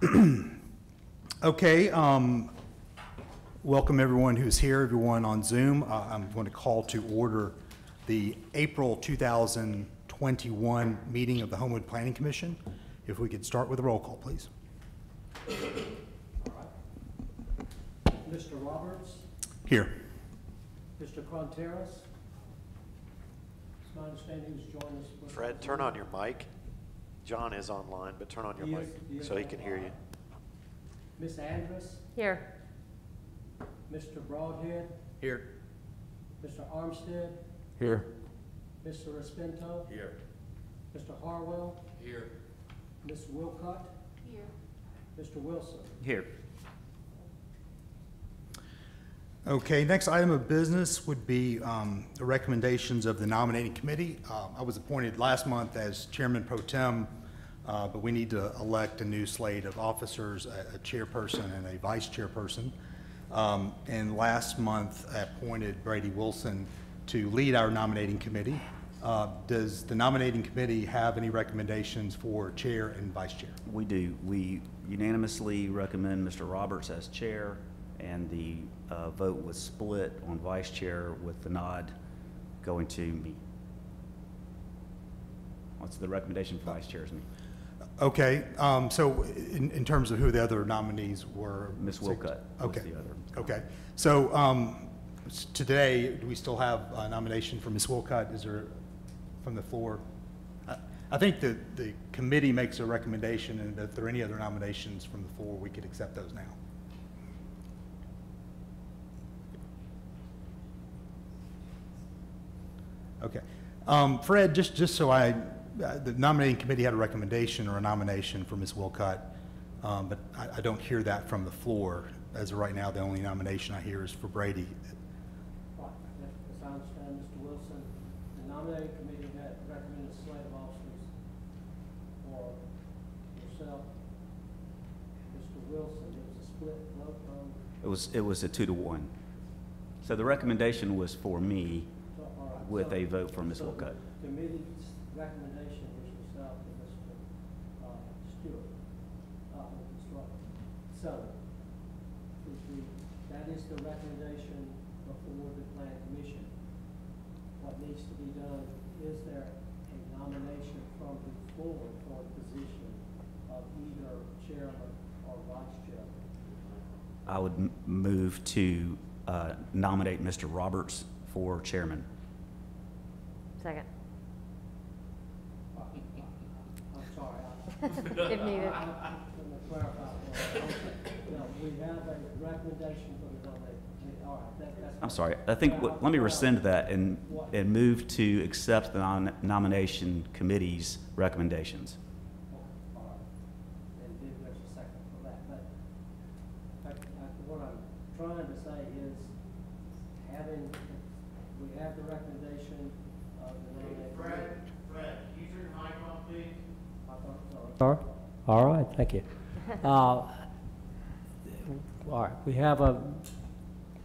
Okay, um, welcome everyone who's here, everyone on Zoom. Uh, I'm going to call to order the April 2021 meeting of the Homewood Planning Commission. If we could start with a roll call, please. Mr. Roberts, Here. Mr. Quanteros. It's my understanding he's joined us. Fred, turn on your mic. John is online, but turn on your He mic is- he so he can hear you. Miss Andrus, Here. Mr. Broadhead, Here. Mr. Armstead, Here. Mr. Respento, Here. Mr. Harwell, Here. Ms. Wilcott, Here. Mr. Wilson. Here. Okay, next item of business would be um, the recommendations of the nominating committee. Uh, I was appointed last month as chairman pro tem, uh, but we need to elect a new slate of officers, a a chairperson and a vice chairperson. Um, And last month, I appointed Brady Wilson to lead our nominating committee. Uh, Does the nominating committee have any recommendations for chair and vice chair? We do. We unanimously recommend Mr. Roberts as chair, and the uh, vote was split on vice chair with the nod going to me. What's the recommendation for vice chair is me? Okay, um, so in, in terms of who the other nominees were? Ms. Wilcutt was Okay, the other. okay. So, um, s- today, do we still have a nomination for Ms. Wilcott? Is there, from the floor? I- I think the, the committee makes a recommendation, and if there are any other nominations from the floor, we could accept those now. Okay. Um, Fred, just, just so I, uh, the nominating committee had a recommendation or a nomination for Ms. Wilcott, um, but I, I don't hear that from the floor. As of right now, the only nomination I hear is for Brady. Right, as I understand, Mr. Wilson, the nominating committee had recommended a slate of officers for yourself, Mr. Wilson. It was a split vote on, It was, it was a two to one. So the recommendation was for me so, all right. with so- a vote for Ms. so the Wilcutt. Committee's recommendation was yourself and Mr. uh, Stewart, uh, Mr. Roberts. So, the, the, that is the recommendation before the plan commission. What needs to be done, is there a nomination from the floor for the position of either chairman or vice chairman? I would m- move to uh, nominate Mr. Roberts for chairman. Second. I'm sorry, I, If needed. Let me clarify. No, we have a recommendation for the nomination. All right, that, that's. I'm sorry, I think, what- let me rescind that and, and move to accept the nom- nomination committee's recommendations. All right. And then there's a second for that, but I, I, uh, what I'm trying to say is having, we have the recommendation of the nominating. Fred, Fred, use your mic on, please. I thought, sorry. All right, thank you. Uh, All right, we have a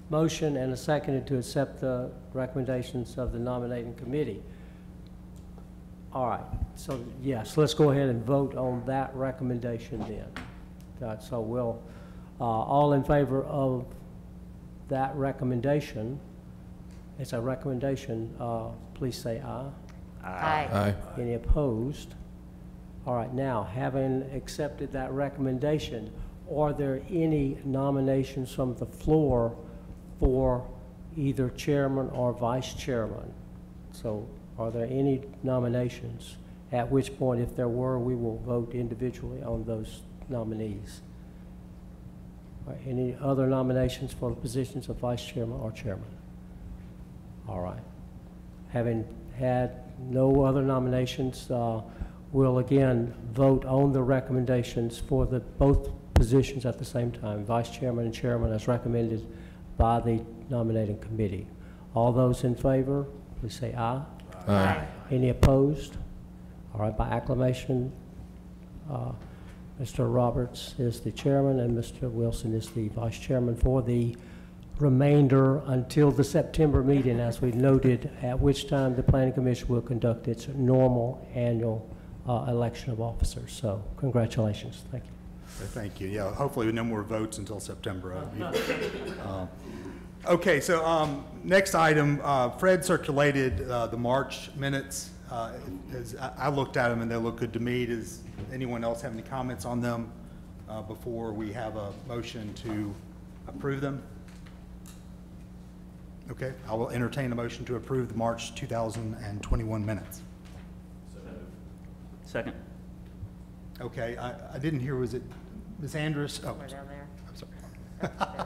motion and a second to accept the recommendations of the nominating committee. All right, so yes, let's go ahead and vote on that recommendation then. Uh, So we'll, uh, all in favor of that recommendation, it's a recommendation, uh, please say aye. Aye. Aye. Any opposed? All right, now, having accepted that recommendation, are there any nominations from the floor for either chairman or vice chairman? So are there any nominations? At which point, if there were, we will vote individually on those nominees. Right, Any other nominations for the positions of vice chairman or chairman? All right. Having had no other nominations, uh, we'll again vote on the recommendations for the, both positions at the same time, vice chairman and chairman as recommended by the nominating committee. All those in favor, please say aye. Aye. Any opposed? All right, by acclamation, uh, Mr. Roberts is the chairman and Mr. Wilson is the vice chairman for the remainder until the September meeting, as we noted, at which time the planning commission will conduct its normal annual uh, election of officers. So congratulations, thank you. Thank you. Yeah, hopefully no more votes until September. Uh, Okay, so um, next item, uh, Fred circulated uh, the March minutes. Uh, as- I I looked at them and they look good to me. Does anyone else have any comments on them uh, before we have a motion to approve them? Okay, I will entertain a motion to approve the March 2021 minutes. Second. Okay, I I didn't hear, was it Ms. Andrus? Oh, We're down there. I'm sorry.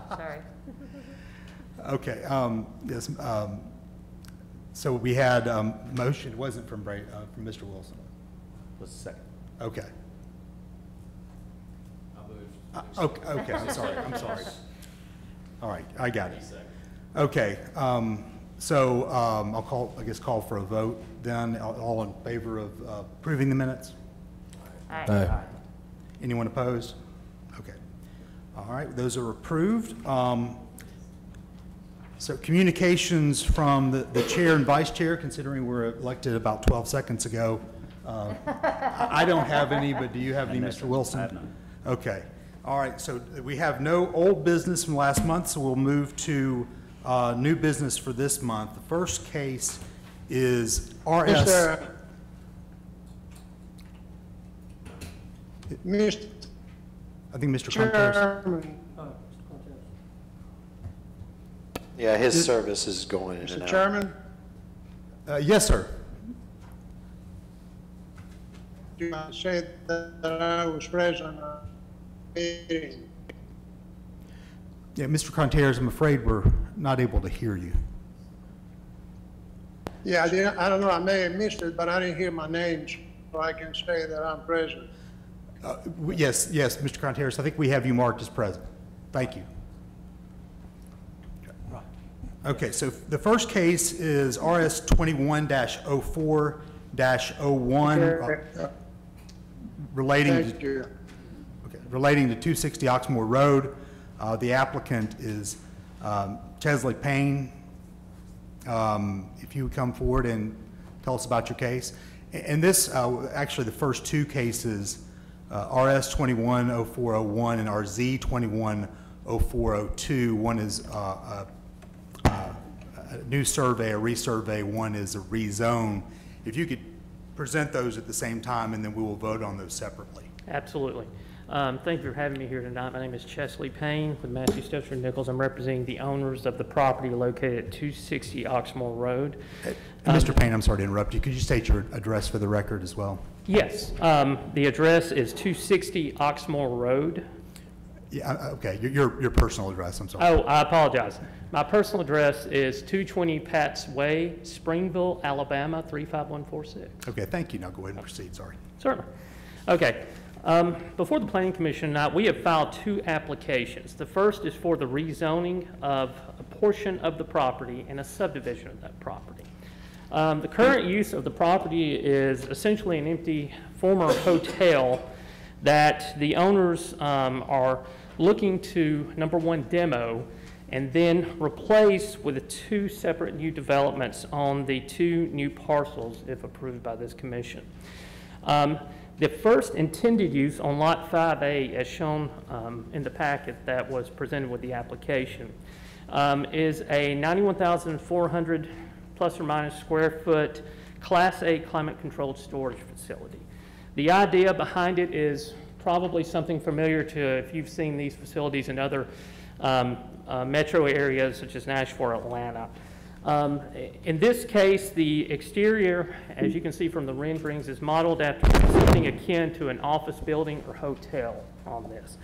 Sorry. Okay, um, yes, um, so we had, um, motion, it wasn't from Bra, uh, from Mr. Wilson. Was second. Okay. I Uh, Okay, okay, I'm sorry, I'm sorry. All right, I got it. Okay, um, so, um, I'll call, I guess, call for a vote then, all all in favor of uh, approving the minutes? Aye. Anyone opposed? Okay. All right, those are approved. Um, So communications from the the chair and vice chair, considering we're elected about 12 seconds ago. uh, I I don't have any, but do you have any, Mr. Wilson? I have none. Okay. All right, so we have no old business from last month, so we'll move to uh, new business for this month. The first case is RS. Mr. Mr. I think Mr. Contreras. Chairman, Yeah, his Is- service is going in and Mr. out. Chairman, Uh, Yes, sir. you said that I was present at meeting. Yeah, Mr. Contreras, I'm afraid we're not able to hear you. Yeah, I didn't, I don't know, I may have missed it, but I didn't hear my name, so I can say that I'm present. Uh, Yes, yes, Mr. Contreras, I think we have you marked as present. Thank you. Okay, so the first case is RS 21-04-01, uh, relating to Okay, relating to 260 Oxmoor Road. Uh, The applicant is um, Chesley Payne. Um, If you would come forward and tell us about your case. And this, uh, actually, the first two cases, uh, RS 210401 and RZ 210402, one is uh, a a new survey, a resurvey, one is a rezone. If you could present those at the same time, and then we will vote on those separately. Absolutely. Um, Thank you for having me here tonight. My name is Chesley Payne with Matthew Stetson Nichols. I'm representing the owners of the property located at 260 Oxmoor Road. And Mr. Payne, I'm sorry to interrupt you. Could you state your address for the record as well? Yes, um, the address is 260 Oxmoor Road. Yeah, uh, okay, your, your, your personal address, I'm sorry. Oh, I apologize. My personal address is 220 Pat's Way, Springville, Alabama, 35146. Okay, thank you. Now go ahead and proceed, sorry. Certainly. Okay. Um, Before the Planning Commission tonight, we have filed two applications. The first is for the rezoning of a portion of the property and a subdivision of that property. Um, The current use of the property is essentially an empty former hotel that the owners um, are looking to, number one, demo, and then replace with two separate new developments on the two new parcels, if approved by this commission. Um, The first intended use on Lot 5A, as shown um, in the packet that was presented with the application, um, is a 91,400 plus or minus square foot Class A climate-controlled storage facility. The idea behind it is probably something familiar to, if you've seen these facilities in other um, uh, metro areas such as Nashville or Atlanta. Um, In this case, the exterior, as you can see from the renderings, is modeled after something akin to an office building or hotel on this.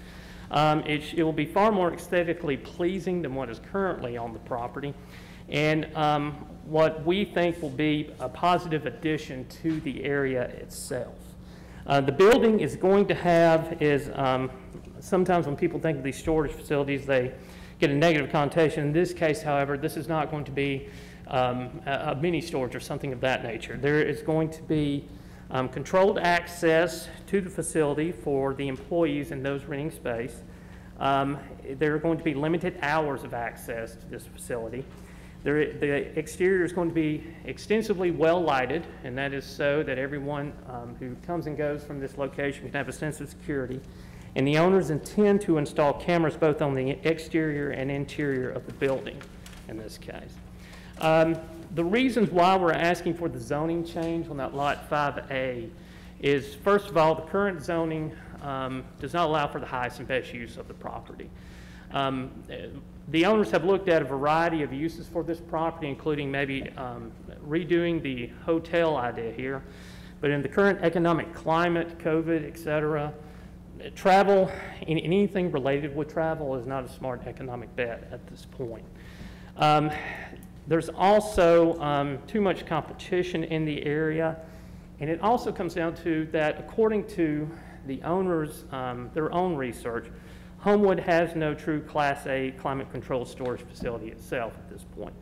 Um, It it will be far more aesthetically pleasing than what is currently on the property, and um, what we think will be a positive addition to the area itself. Uh, The building is going to have is, um, sometimes when people think of these storage facilities, they get a negative connotation. In this case, however, this is not going to be um, a a mini storage or something of that nature. There is going to be um, controlled access to the facility for the employees and those renting space. Um, There are going to be limited hours of access to this facility. There- The exterior is going to be extensively well-lighted, and that is so that everyone um, who comes and goes from this location can have a sense of security. And the owners intend to install cameras both on the exterior and interior of the building in this case. The reasons why we're asking for the zoning change on that Lot 5A is, first of all, the current zoning um, does not allow for the highest and best use of the property. Um, The owners have looked at a variety of uses for this property, including maybe um, redoing the hotel idea here. But in the current economic climate, COVID, et cetera, travel, anything related with travel is not a smart economic bet at this point. Um, There's also um, too much competition in the area, and it also comes down to that according to the owners, um, their own research, Homewood has no true Class A climate-controlled storage facility itself at this point.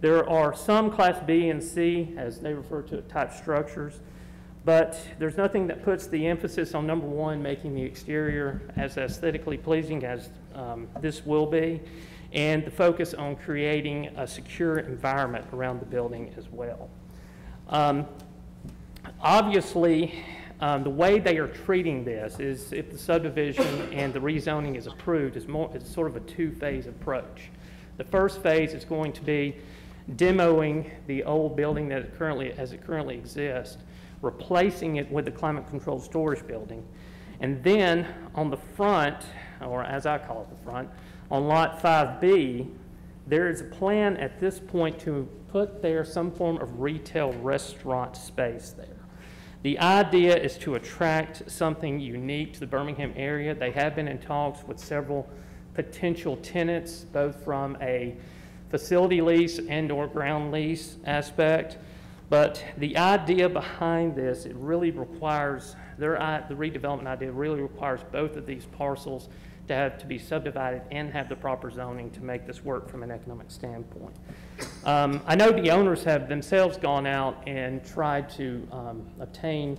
There are some Class B and C, as they refer to it, type structures, but there's nothing that puts the emphasis on number one, making the exterior as aesthetically pleasing as um, this will be, and the focus on creating a secure environment around the building as well. Um, Obviously, um, the way they are treating this is if the subdivision and the rezoning is approved, is more, it's sort of a two-phase approach. The first phase is going to be demoing the old building that it currently, as it currently exists, replacing it with the climate-controlled storage building. And then on the front, or as I call it the front, on Lot 5B, there is a plan at this point to put there some form of retail restaurant space there. The idea is to attract something unique to the Birmingham area. They have been in talks with several potential tenants, both from a facility lease and/or ground lease aspect. But the idea behind this, it really requires, their, the redevelopment idea really requires both of these parcels to have to be subdivided and have the proper zoning to make this work from an economic standpoint. Um, I know the owners have themselves gone out and tried to um, obtain,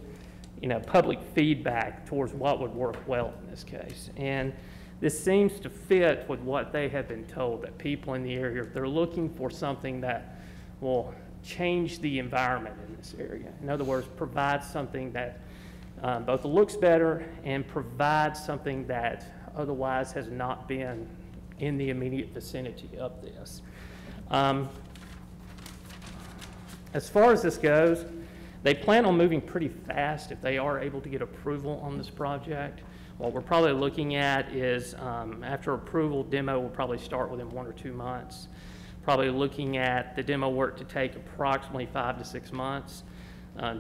you know, public feedback towards what would work well in this case. And this seems to fit with what they have been told, that people in the area, they're looking for something that will change the environment in this area. In other words, provide something that um, both looks better and provides something that otherwise has not been in the immediate vicinity of this. Um, As far as this goes, they plan on moving pretty fast if they are able to get approval on this project. What we're probably looking at is, um, after approval, demo will probably start within one or two months. Probably looking at the demo work to take approximately five to six months. Uh,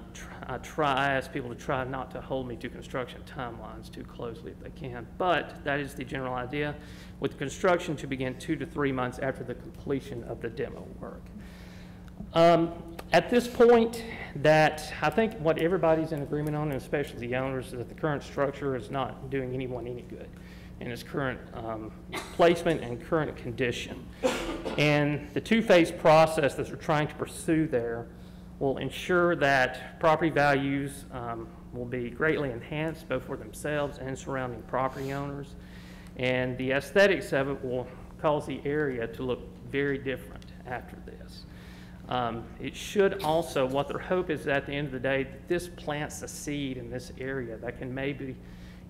I try, I ask people to try not to hold me to construction timelines too closely if they can, but that is the general idea, with construction to begin two to three months after the completion of the demo work. Um, At this point, that, I think what everybody's in agreement on, and especially the owners, is that the current structure is not doing anyone any good in its current um, placement and current condition. And the two-phase process that we're trying to pursue there will ensure that property values um, will be greatly enhanced both for themselves and surrounding property owners. And the aesthetics of it will cause the area to look very different after this. Um, It should also, what their hope is at the end of the day, that this plants a seed in this area that can maybe,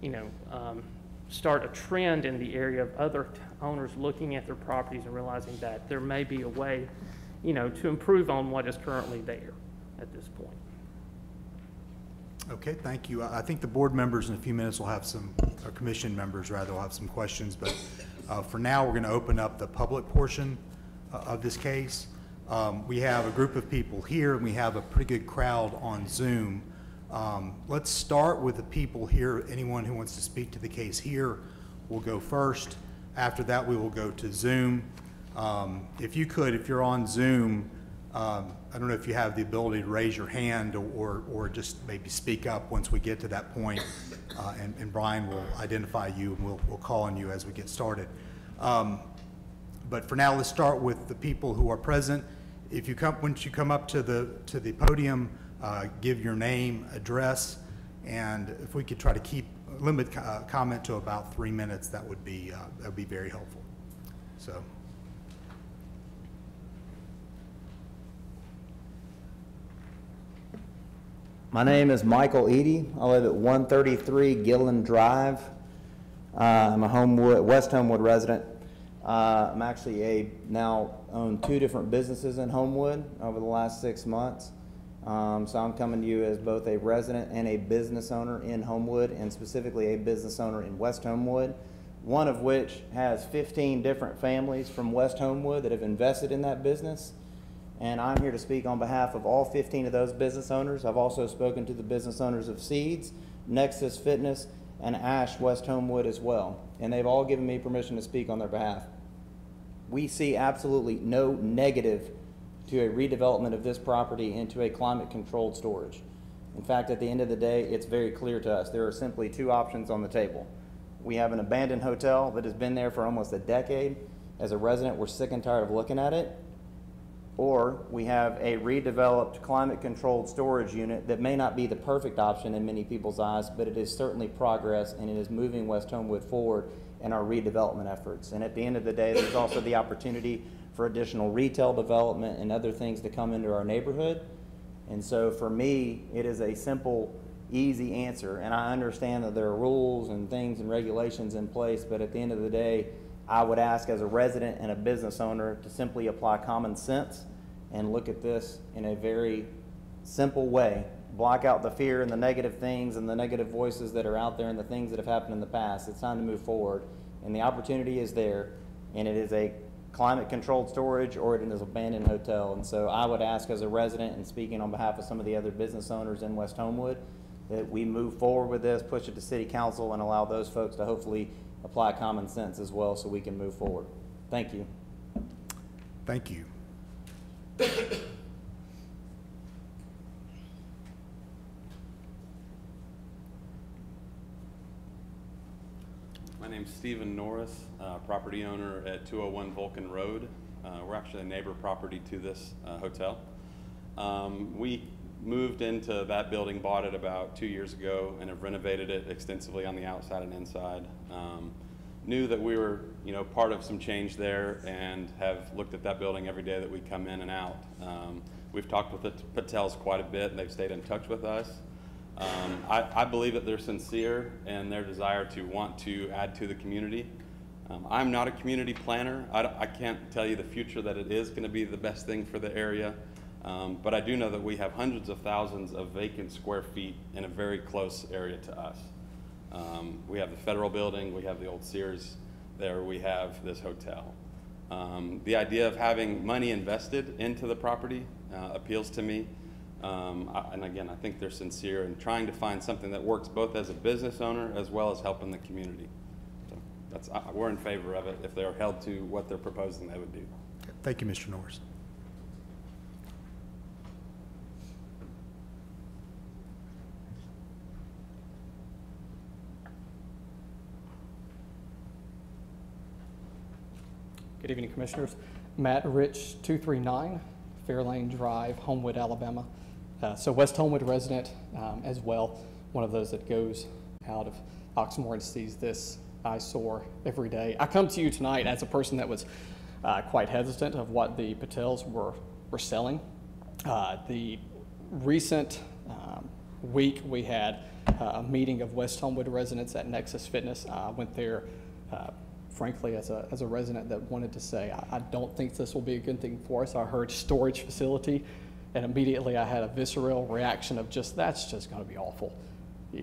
you know, um, start a trend in the area of other owners looking at their properties and realizing that there may be a way, you know, to improve on what is currently there at this point. Okay, thank you. I think the board members in a few minutes will have some, or commission members rather, will have some questions, but uh, for now, we're going to open up the public portion uh, of this case. Um, We have a group of people here, and we have a pretty good crowd on Zoom. Um, Let's start with the people here. Anyone who wants to speak to the case here will go first. After that, we will go to Zoom. Um, If you could, if you're on Zoom, um, I don't know if you have the ability to raise your hand or, or just maybe speak up once we get to that point, uh, and, and Brian will identify you and we'll, we'll call on you as we get started. Um, But for now, let's start with the people who are present. If you come, once you come up to the, to the podium, uh, give your name, address, and if we could try to keep, limit uh, comment to about three minutes, that would be, uh, that would be very helpful. So. My name is Michael Eady. I live at 133 Gillen Drive. Uh, I'm a Homewood, West Homewood resident. Uh, I'm actually a, now own two different businesses in Homewood over the last six months. Um, so I'm coming to you as both a resident and a business owner in Homewood, and specifically a business owner in West Homewood, one of which has 15 different families from West Homewood that have invested in that business. And I'm here to speak on behalf of all 15 of those business owners. I've also spoken to the business owners of Seeds, Nexus Fitness, and Ash West Homewood as well. And they've all given me permission to speak on their behalf. We see absolutely no negative to a redevelopment of this property into a climate-controlled storage. In fact, at the end of the day, it's very clear to us, there are simply two options on the table. We have an abandoned hotel that has been there for almost a decade. As a resident, we're sick and tired of looking at it. Or we have a redeveloped, climate-controlled storage unit that may not be the perfect option in many people's eyes, but it is certainly progress and it is moving West Homewood forward in our redevelopment efforts. And at the end of the day, there's also the opportunity for additional retail development and other things to come into our neighborhood. And so for me, it is a simple, easy answer. And I understand that there are rules and things and regulations in place, but at the end of the day, I would ask as a resident and a business owner to simply apply common sense and look at this in a very simple way. Block out the fear and the negative things and the negative voices that are out there and the things that have happened in the past. It's time to move forward. And the opportunity is there, and it is a climate controlled storage or it is an abandoned hotel. And so I would ask as a resident and speaking on behalf of some of the other business owners in West Homewood, that we move forward with this, push it to city council and allow those folks to hopefully apply common sense as well so we can move forward. Thank you. Thank you. My name's Stephen Norris, uh, property owner at 201 Vulcan Road. Uh, We're actually a neighbor property to this uh, hotel. Um, We moved into that building, bought it about two years ago, and have renovated it extensively on the outside and inside. Um, Knew that we were, you know, part of some change there and have looked at that building every day that we come in and out. Um, We've talked with the Patels quite a bit, and they've stayed in touch with us. Um, I, I believe that they're sincere in their desire to want to add to the community. Um, I'm not a community planner. I, I can't tell you the future that it is going to be the best thing for the area. Um, but I do know that we have hundreds of thousands of vacant square feet in a very close area to us. Um, we have the federal building, we have the old Sears there, we have this hotel. Um, the idea of having money invested into the property uh, appeals to me. Um, I- and again, I think they're sincere in trying to find something that works both as a business owner as well as helping the community. So that's, I- we're in favor of it. If they're held to what they're proposing, they would do. Thank you, Mr. Norris. Good evening, Commissioners. Matt Rich, 239 Fairlane Drive, Homewood, Alabama. Uh, So West Homewood resident um, as well, one of those that goes out of Oxmoor and sees this eyesore every day. I come to you tonight as a person that was uh, quite hesitant of what the Patels were, were selling. Uh, The recent um, week, we had uh, a meeting of West Homewood residents at Nexus Fitness. I went there uh, frankly, as a, as a resident that wanted to say, I, I don't think this will be a good thing for us. I heard storage facility, and immediately I had a visceral reaction of just, that's just going to be awful.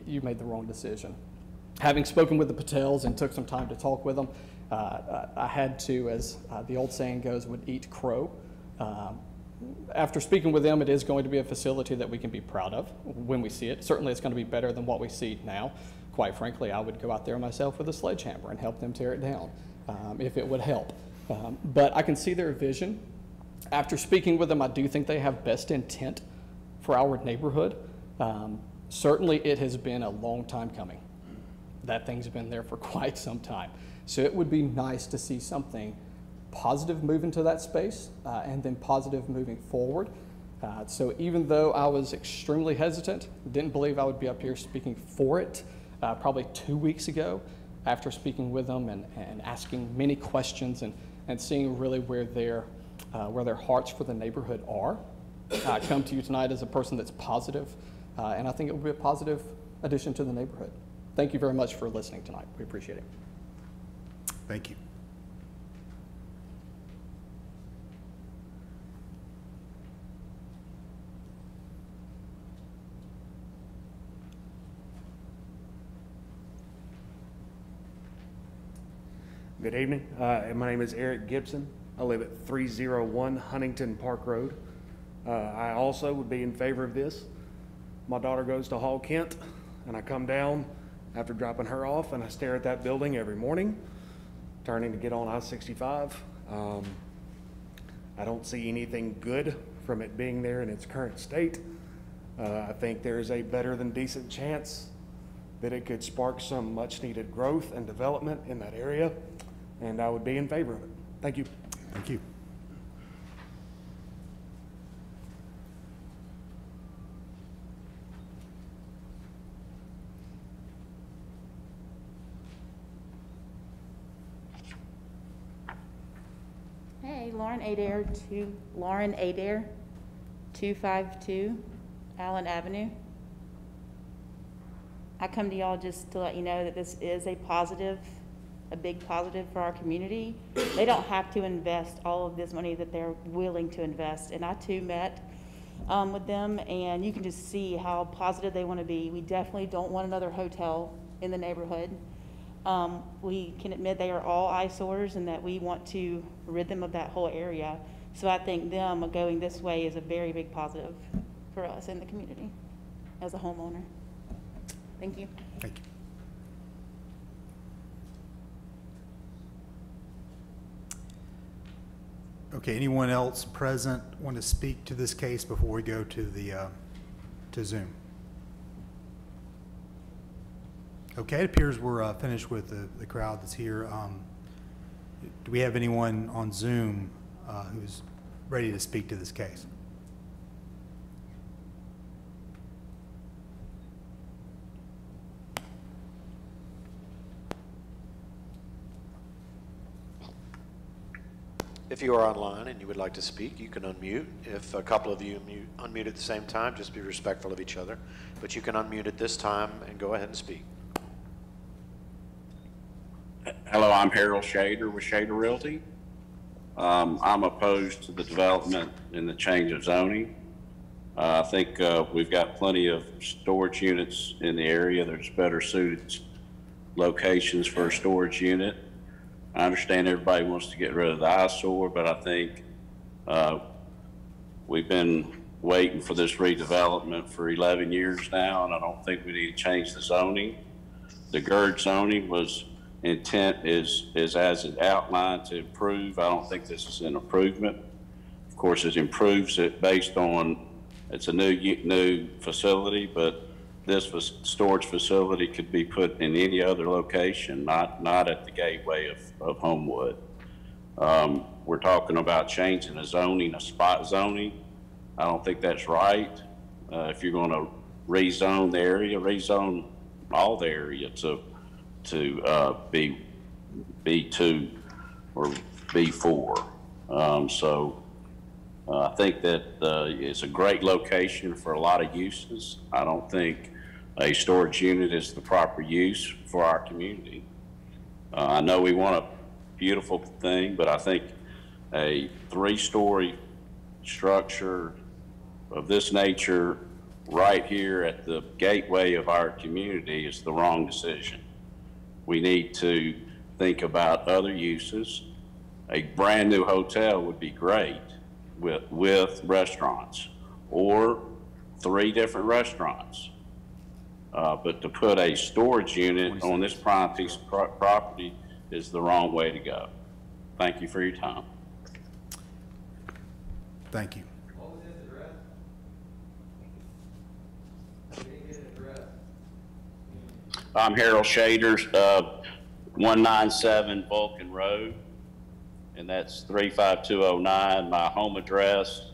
You, made the wrong decision. Having spoken with the Patels and took some time to talk with them, uh, I, I had to, as uh, the old saying goes, would eat crow. Um, after speaking with them, it is going to be a facility that we can be proud of when we see it. Certainly, it's going to be better than what we see now. Quite frankly, I would go out there myself with a sledgehammer and help them tear it down um, if it would help. Um, but I can see their vision. After speaking with them, I do think they have best intent for our neighborhood. Um, certainly, it has been a long time coming. That thing's been there for quite some time. So it would be nice to see something positive move into that space uh, and then positive moving forward. Uh, so even though I was extremely hesitant, didn't believe I would be up here speaking for it, uh, probably two weeks ago, after speaking with them and, and asking many questions and, and seeing really where their, uh, where their hearts for the neighborhood are, I come to you tonight as a person that's positive, uh, and I think it will be a positive addition to the neighborhood. Thank you very much for listening tonight. We appreciate it. Thank you. Good evening. Uh, my name is Eric Gibson. I live at 301 Huntington Park Road. Uh, I also would be in favor of this. My daughter goes to Hall Kent, and I come down after dropping her off, and I stare at that building every morning, turning to get on I-65. Um, I don't see anything good from it being there in its current state. Uh, I think there is a better than decent chance that it could spark some much-needed growth and development in that area, and I would be in favor of it. Thank you. Thank you. Hey, Lauren Adair, two, Lauren Adair, 252 Allen Avenue. I come to y'all just to let you know that this is a positive, a big positive for our community. They don't have to invest all of this money that they're willing to invest. And I too met um, with them, and you can just see how positive they want to be. We definitely don't want another hotel in the neighborhood. Um, we can admit they are all eyesores and that we want to rid them of that whole area. So I think them going this way is a very big positive for us in the community as a homeowner. Thank you. Thank you. Okay, anyone else present want to speak to this case before we go to the, uh, to Zoom? Okay, it appears we're uh, finished with the, the crowd that's here. Um, Do we have anyone on Zoom uh, who's ready to speak to this case? If you are online and you would like to speak, you can unmute. If a couple of you mute, unmute at the same time, just be respectful of each other. But you can unmute at this time and go ahead and speak. Hello, I'm Harold Shader with Shader Realty. Um, I'm opposed to the development and the change of zoning. Uh, I think, uh, we've got plenty of storage units in the area. There's better suited locations for a storage unit. I understand everybody wants to get rid of the eyesore, but I think, uh, we've been waiting for this redevelopment for 11 years now, and I don't think we need to change the zoning. The GURD zoning was intent is, is as it outlined to improve. I don't think this is an improvement. Of course, it improves it based on, it's a new, new facility, but this was, storage facility could be put in any other location, not, not at the gateway of, of Homewood. Um, we're talking about changing a zoning, a spot zoning. I don't think that's right. Uh, if you're gonna rezone the area, rezone all the area to, to, uh, B, B2 or B4. Um, so, uh, I think that, uh, it's a great location for a lot of uses. I don't think a storage unit is the proper use for our community. Uh, I know we want a beautiful thing, but I think a three-story structure of this nature right here at the gateway of our community is the wrong decision. We need to think about other uses. A brand-new hotel would be great with, with restaurants, or three different restaurants. Uh, but to put a storage unit on this prime piece of property is the wrong way to go. Thank you for your time. Thank you. I'm Harold Shaders, uh, 197 Vulcan Road, and that's 35209. My home address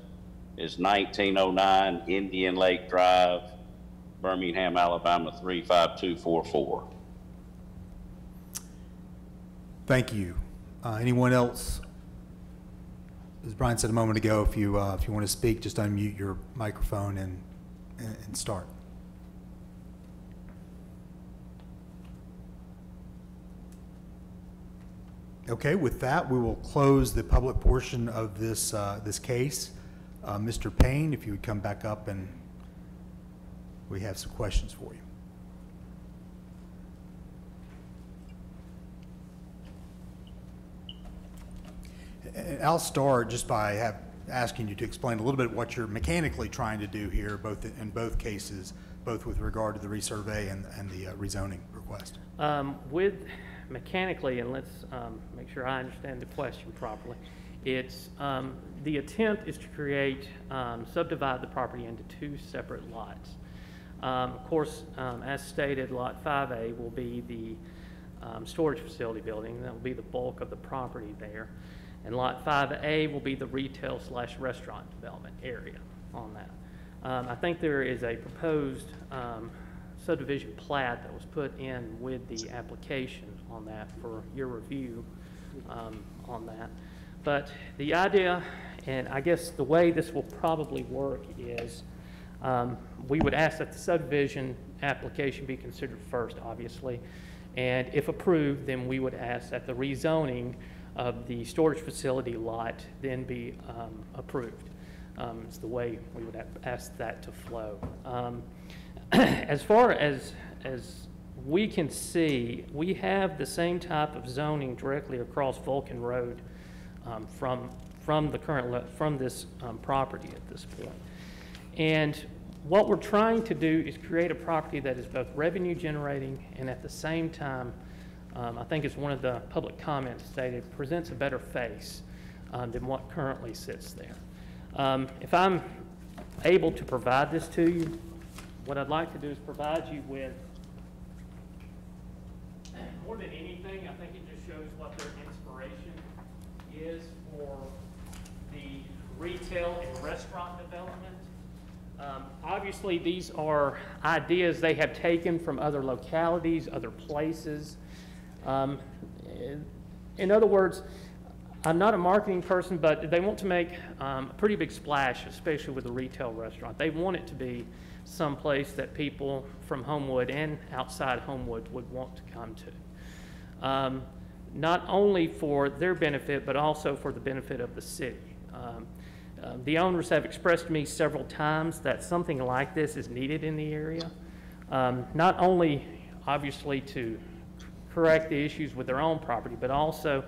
is 1909 Indian Lake Drive, Birmingham, Alabama 35244. Thank you. Uh, anyone else? As Brian said a moment ago, if you uh, if you want to speak, just unmute your microphone and and start. Okay, with that, we will close the public portion of this uh, this case. Uh, Mr. Payne, if you would come back up and we have some questions for you. And I'll start just by have, asking you to explain a little bit what you're mechanically trying to do here, both, in both cases, both with regard to the resurvey and, and the uh, rezoning request. Um, With, mechanically, and let's um, make sure I understand the question properly, it's, um, the attempt is to create, um, subdivide the property into two separate lots. Um, Of course, um, as stated, Lot 5A will be the um, storage facility building, that will be the bulk of the property there. And Lot 5A will be the retail slash restaurant development area on that. Um, I think there is a proposed um, subdivision plat that was put in with the application on that for your review um, on that. But the idea, and I guess the way this will probably work is, um, we would ask that the subdivision application be considered first, obviously. And if approved, then we would ask that the rezoning of the storage facility lot then be um, approved. Um, It's the way we would ask that to flow. Um, As far as, as we can see, we have the same type of zoning directly across Vulcan Road um, from, from the current, from this um, property at this point. And what we're trying to do is create a property that is both revenue generating and at the same time, um, I think as one of the public comments stated, presents a better face um, than what currently sits there. Um, If I'm able to provide this to you, what I'd like to do is provide you with, more than anything, I think it just shows what their inspiration is for the retail and restaurant development. Um, Obviously, these are ideas they have taken from other localities, other places. Um, in- other words, I'm not a marketing person, but they want to make um, a pretty big splash, especially with a retail restaurant. They want it to be someplace that people from Homewood and outside Homewood would want to come to. Um, Not only for their benefit, but also for the benefit of the city. Um, The owners have expressed to me several times that something like this is needed in the area. Um, Not only, obviously, to correct the issues with their own property, but also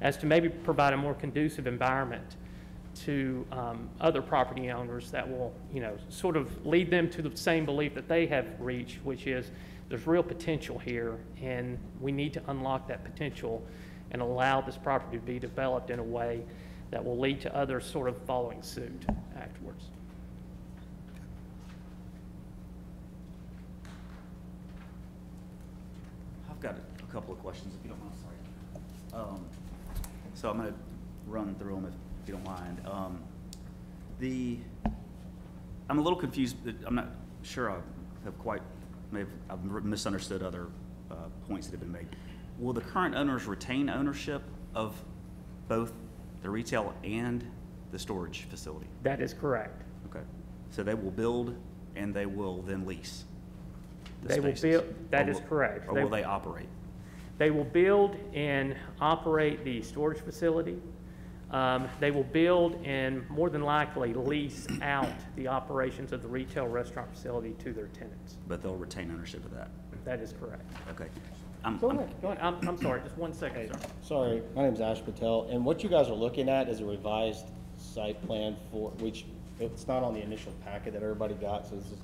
as to maybe provide a more conducive environment to um, other property owners that will, you know, sort of lead them to the same belief that they have reached, which is there's real potential here, and we need to unlock that potential and allow this property to be developed in a way that will lead to others sort of following suit afterwards. I've got a- couple of questions, if you don't mind, sorry. Um, So I'm going to run through them if if you don't mind. Um, The, I'm a little confused, I'm not sure I have quite, may have, I've misunderstood other uh, points that have been made. Will the current owners retain ownership of both the retail and the storage facility? That is correct. Okay, so they will build and they will then lease the They will spaces? build- that Or is will- correct. Or They- will they operate? They will build and operate the storage facility. Um, They will build and more than likely lease out the operations of the retail restaurant facility to their tenants. But they'll retain ownership of that? That is correct. Okay. I'm- Go I'm- ahead, go ahead. I'm, I'm sorry, just one second, sir. Sorry, my name's Ash Patel, and what you guys are looking at is a revised site plan for, which, it's not on the initial packet that everybody got, so this is,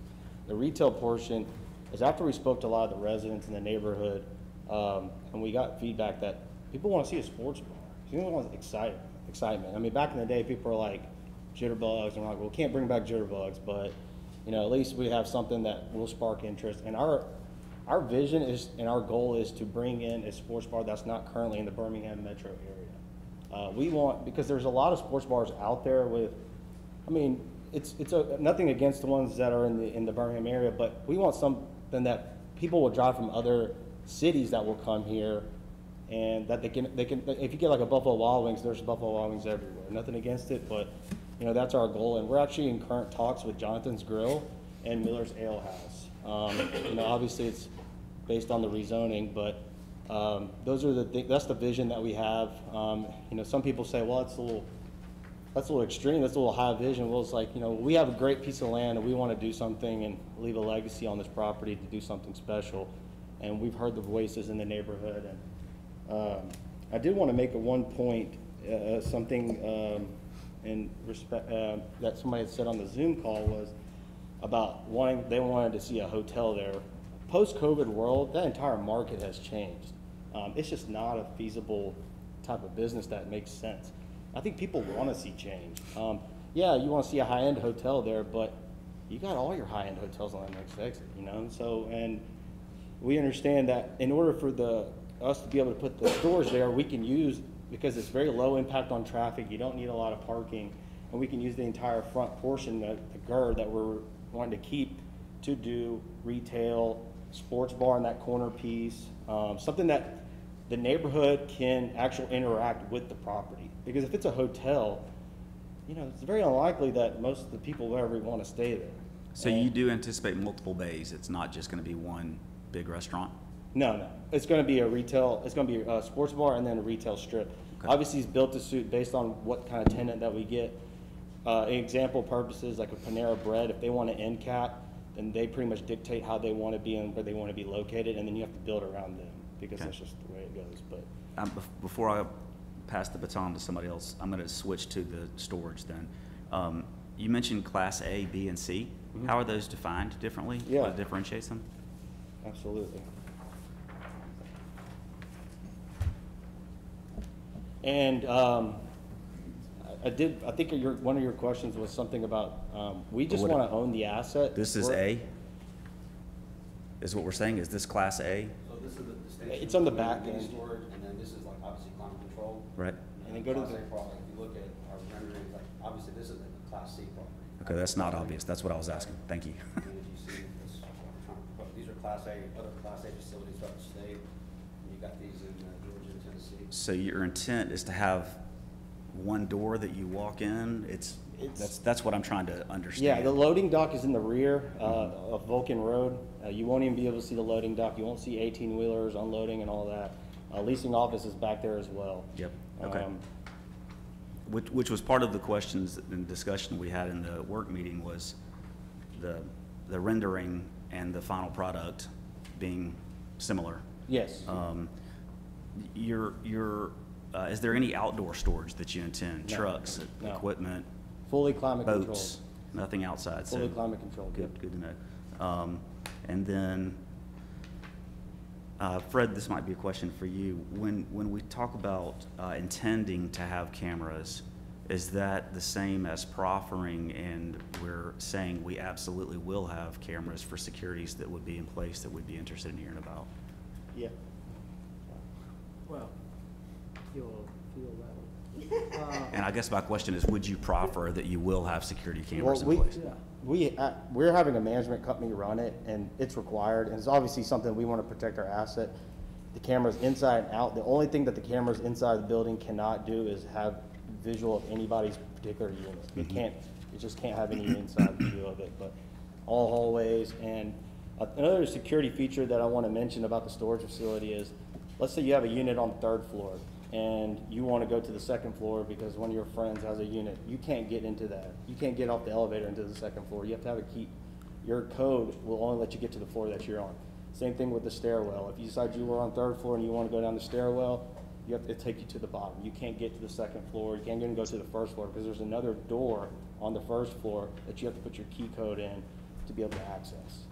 the retail portion is after we spoke to a lot of the residents in the neighborhood, um, and we got feedback that people wanna see a sports bar. People want excite, excitement. I mean, back in the day, people were like jitterbugs, and we're like, well, we can't bring back jitterbugs, but, you know, at least we have something that will spark interest. And our, our vision is, and our goal is to bring in a sports bar that's not currently in the Birmingham metro area. Uh, we want, because there's a lot of sports bars out there with, I mean, it's, it's a, nothing against the ones that are in the, in the Birmingham area, but we want something that people will drive from other cities that will come here and that they can, they can, if you get like a Buffalo Wild Wings, there's Buffalo Wild Wings everywhere. Nothing against it, but, you know, that's our goal. And we're actually in current talks with Jonathan's Grill and Miller's Ale House. Um, you know, obviously it's based on the rezoning, but Um, those are the, thi- that's the vision that we have. Um, you know, some people say, well, it's a little, that's a little extreme, that's a little high vision. Well, it's like, you know, we have a great piece of land and we want to do something and leave a legacy on this property to do something special. And we've heard the voices in the neighborhood and, um, I did want to make a one point, uh, something, um, in respect, uh, that somebody had said on the Zoom call was about wanting, they wanted to see a hotel there. Post-COVID world, that entire market has changed. Um, it's just not a feasible type of business that makes sense. I think people want to see change. Um, yeah, you want to see a high-end hotel there, but you got all your high-end hotels on that next exit, you know? And so, and we understand that in order for the, us to be able to put the stores there, we can use, because it's very low impact on traffic, you don't need a lot of parking, and we can use the entire front portion, the, the GER that we're wanting to keep to do retail, sports bar in that corner piece, um, something that the neighborhood can actually interact with the property. Because if it's a hotel, you know, it's very unlikely that most of the people will ever want to stay there. So you do anticipate multiple bays? It's not just going to be one big restaurant? No, no. It's going to be a retail, it's going to be a sports bar and then a retail strip. Obviously, it's built to suit based on what kind of tenant that we get. Uh, example purposes, like a Panera Bread, if they want an end cap, then they pretty much dictate how they want to be and where they want to be located, and then you have to build around them, because Okay. that's just the way it goes, but. Um, Before I pass the baton to somebody else, I'm going to switch to the storage then. Um, You mentioned Class A, B, and C. How are those defined differently? Yeah. What differentiates them? Absolutely. And um, I I did, I think your, one of your questions was something about, um, we just What- want to own the asset. This is We're- A? Is what we're saying? Is this Class A? So this is the distinction. It's on the between back mini end. Storage, and then this is like obviously climate control. Right. And then go to Class the- A product, if you look at our renderings, like, obviously this is a Class C property. Okay, that's not obvious. That's what I was asking. Thank you. And as you see, this what we're trying to promote. These are Class A, other Class A facilities throughout the state, and you got these in uh, Georgia and Tennessee. So your intent is to have one door that you walk in? It's, that's, that's what I'm trying to understand. Yeah, the loading dock is in the rear uh, of Vulcan Road. Uh, You won't even be able to see the loading dock. You won't see 18-wheelers unloading and all that. Uh, Leasing office is back there as well. Yep, okay. Um, Which, which was part of the questions and discussion we had in the work meeting was the, the rendering and the final product being similar. Yes. Um, Your, your, uh, is there any outdoor storage that you intend? No. Trucks, No. equipment, Fully climate controlled. boats? Nothing outside? so- Fully climate controlled, Good, yep. good to know. Um, And then, uh, Fred, this might be a question for you. When, when we talk about uh, intending to have cameras, is that the same as proffering and we're saying we absolutely will have cameras for securities that would be in place that we'd be interested in hearing about? Yeah. Well, you'll feel that one. Uh, And I guess my question is, would you proffer that you will have security cameras in Well, we- place? We, uh, we're having a management company run it, and it's required, and it's obviously something we want to protect our asset. The cameras inside and out, the only thing that the cameras inside the building cannot do is have visual of anybody's particular unit. It Mhm. can't, it just can't have any inside view of it, but all hallways, and uh, another security feature that I want to mention about the storage facility is, let's say you have a unit on the third floor, and you want to go to the second floor because one of your friends has a unit, you can't get into that. You can't get off the elevator into the second floor. You have to have a key. Your code will only let you get to the floor that you're on. Same thing with the stairwell. If you decide you were on third floor and you want to go down the stairwell, you have to take you to the bottom. You can't get to the second floor. You can't even go to the first floor because there's another door on the first floor that you have to put your key code in to be able to access.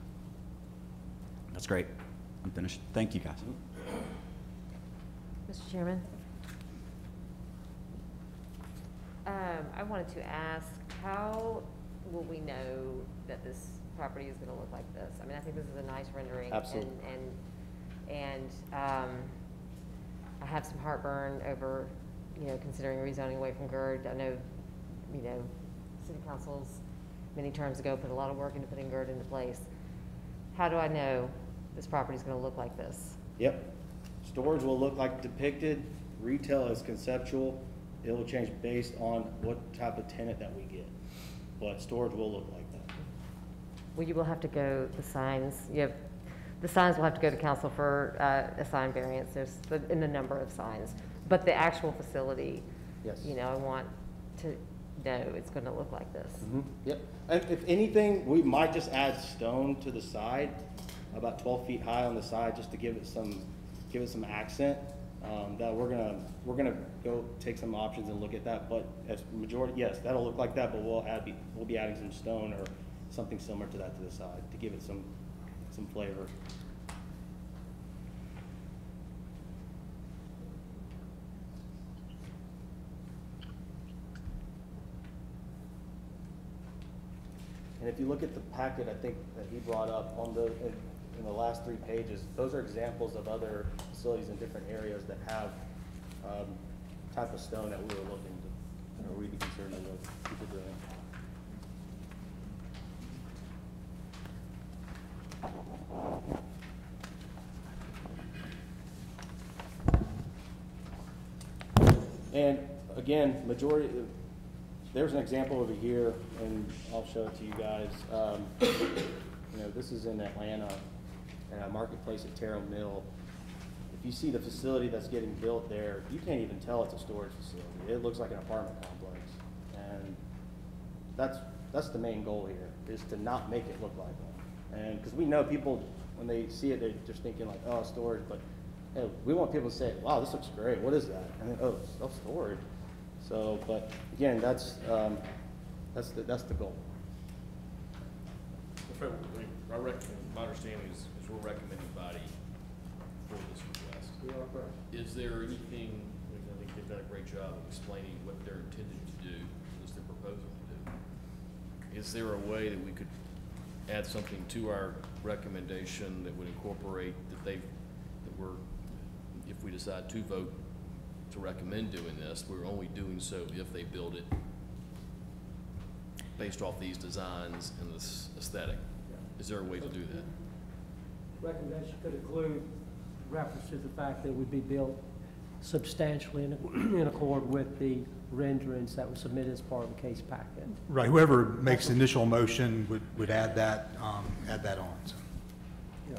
That's great. I'm finished. Thank you, guys. Mr. Chairman? Um, I wanted to ask, how will we know that this property is gonna look like this? I mean, I think this is a nice rendering. and- Absolutely. And, and, um, I have some heartburn over, you know, considering rezoning away from GURD. I know, you know, city councils many terms ago put a lot of work into putting GURD into place. How do I know this property is gonna look like this? Yep. Storage will look like depicted, retail is conceptual, it will change based on what type of tenant that we get. But storage will look like that. Well, you will have to go, the signs, you have, The signs will have to go to council for uh, a sign variance, there's, the- in the number of signs. But the actual facility, Yes. you know, I want to know it's going to look like this. Mhm, Yep, and if anything, we might just add stone to the side, about twelve feet high on the side, just to give it some, give it some accent. Um, that we're gonna, we're gonna go take some options and look at that, but as majority, yes, that'll look like that, but we'll add, we'll be adding some stone or something similar to that to the side, to give it some, some flavor. And if you look at the packet, I think that he brought up on the, in, the last three pages, those are examples of other facilities in different areas that have, um, type of stone that we were looking to, or we'd be concerned of people doing. And again, majority, there's an example over here, and I'll show it to you guys. Um, You know, this is in Atlanta, at a marketplace at Terrell Mill. If you see the facility that's getting built there, you can't even tell it's a storage facility. It looks like an apartment complex. And that's, that's the main goal here, is to not make it look like one. And, because we know people, when they see it, they're just thinking like, oh, storage, but, we want people to say, wow, this looks great, what is that? And then, oh, self-storage. So, but again, that's, um, that's the, that's the goal. I reckon, my understanding is we're recommending body for this request. We are correct. Is there anything, I think they've done a great job of explaining what they're intending to do, what they're proposing to do. Is there a way that we could add something to our recommendation that would incorporate that they, that we're, if we decide to vote to recommend doing this, we're only doing so if they build it based off these designs and this aesthetic? Is there a way to do that? Recommendation could include reference to the fact that it would be built substantially in, in accord with the renderings that were submitted as part of the case packet. Right, whoever makes the initial motion would, would add that, um, add that on, so. Yeah.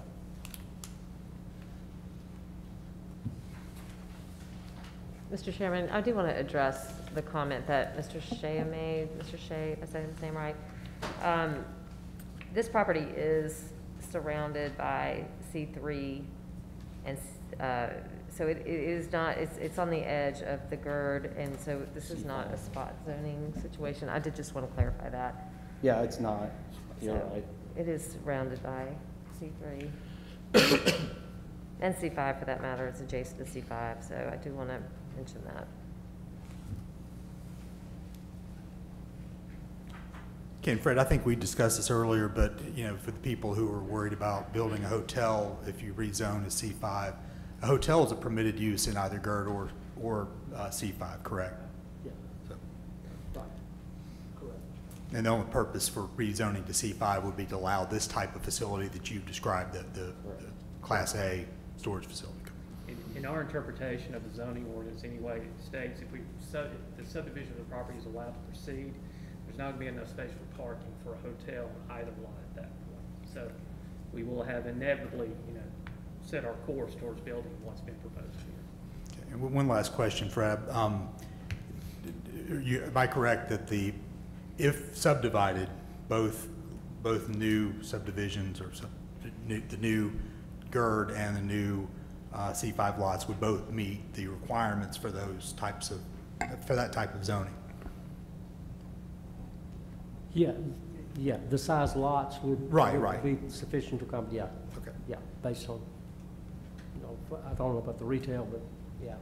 Mr. Chairman, I do want to address the comment that Mr. Shea made, Mr. Shea, if I said his name right. Um, This property is surrounded by C3, and uh, so it it is not, it's, it's on the edge of the GURD, and so this is not a spot zoning situation. I did just want to clarify that. Yeah, it's not, you're So, right. It is surrounded by C3. And C5 for that matter, it's adjacent to C5, so I do want to mention that. Ken, Fred, I think we discussed this earlier, but, you know, for the people who are worried about building a hotel, if you rezone to C5, a hotel is a permitted use in either GURD or, or uh, C5, correct? Yeah. So- Right. Correct. And the only purpose for rezoning to C5 would be to allow this type of facility that you've described, the, the, the Class A storage facility. In, in our interpretation of the zoning ordinance anyway, it states if we, sub- if the subdivision of the property is allowed to proceed, there's not gonna be enough space for parking for a hotel on either lot at that point. So we will have inevitably, you know, set our course towards building what's been proposed here. Okay, And one- last question, Fred. Um, you, am I correct that the, if subdivided, both, both new subdivisions or sub, the new- the new GURD and the new uh, C5 lots would both meet the requirements for those types of, for that type of zoning? Yeah, yeah, the size lots would. Right, would right. Be sufficient to come, yeah. Okay. Yeah, based on, you know, I don't know about the retail, but, yeah.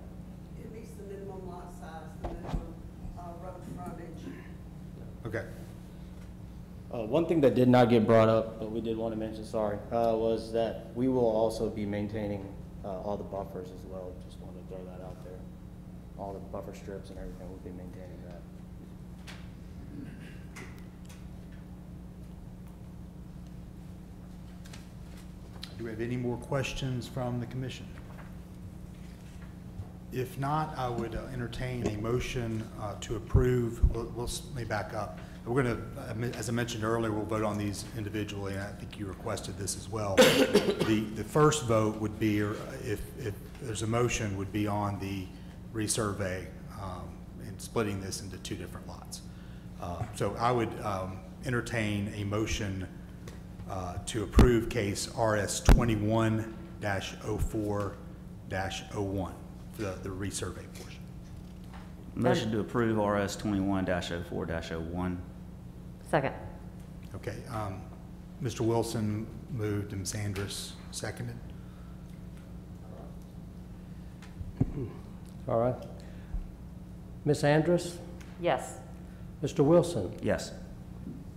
It meets the minimum lot size, the minimum, uh, road frontage. Okay. Uh, one thing that did not get brought up, but we did want to mention, sorry, uh, was that we will also be maintaining, uh, all the buffers as well. Just wanted to throw that out there. All the buffer strips and everything, we'll be maintaining that. Do we have any more questions from the commission? If not, I would uh, entertain a motion uh, to approve, we'll, we'll, let me back up. We're gonna, uh, as I mentioned earlier, we'll vote on these individually, and I think you requested this as well. The, the first vote would be, or if, if there's a motion, would be on the resurvey, um, and splitting this into two different lots. Uh, So I would um, entertain a motion uh, to approve case RS twenty-one 4 one the, the resurvey portion. Motion to approve RS 21-04-01. Second. Okay, um, Mr. Wilson moved and Ms. Andress seconded. All right. Ms. Andress? Yes. Mr. Wilson? Yes.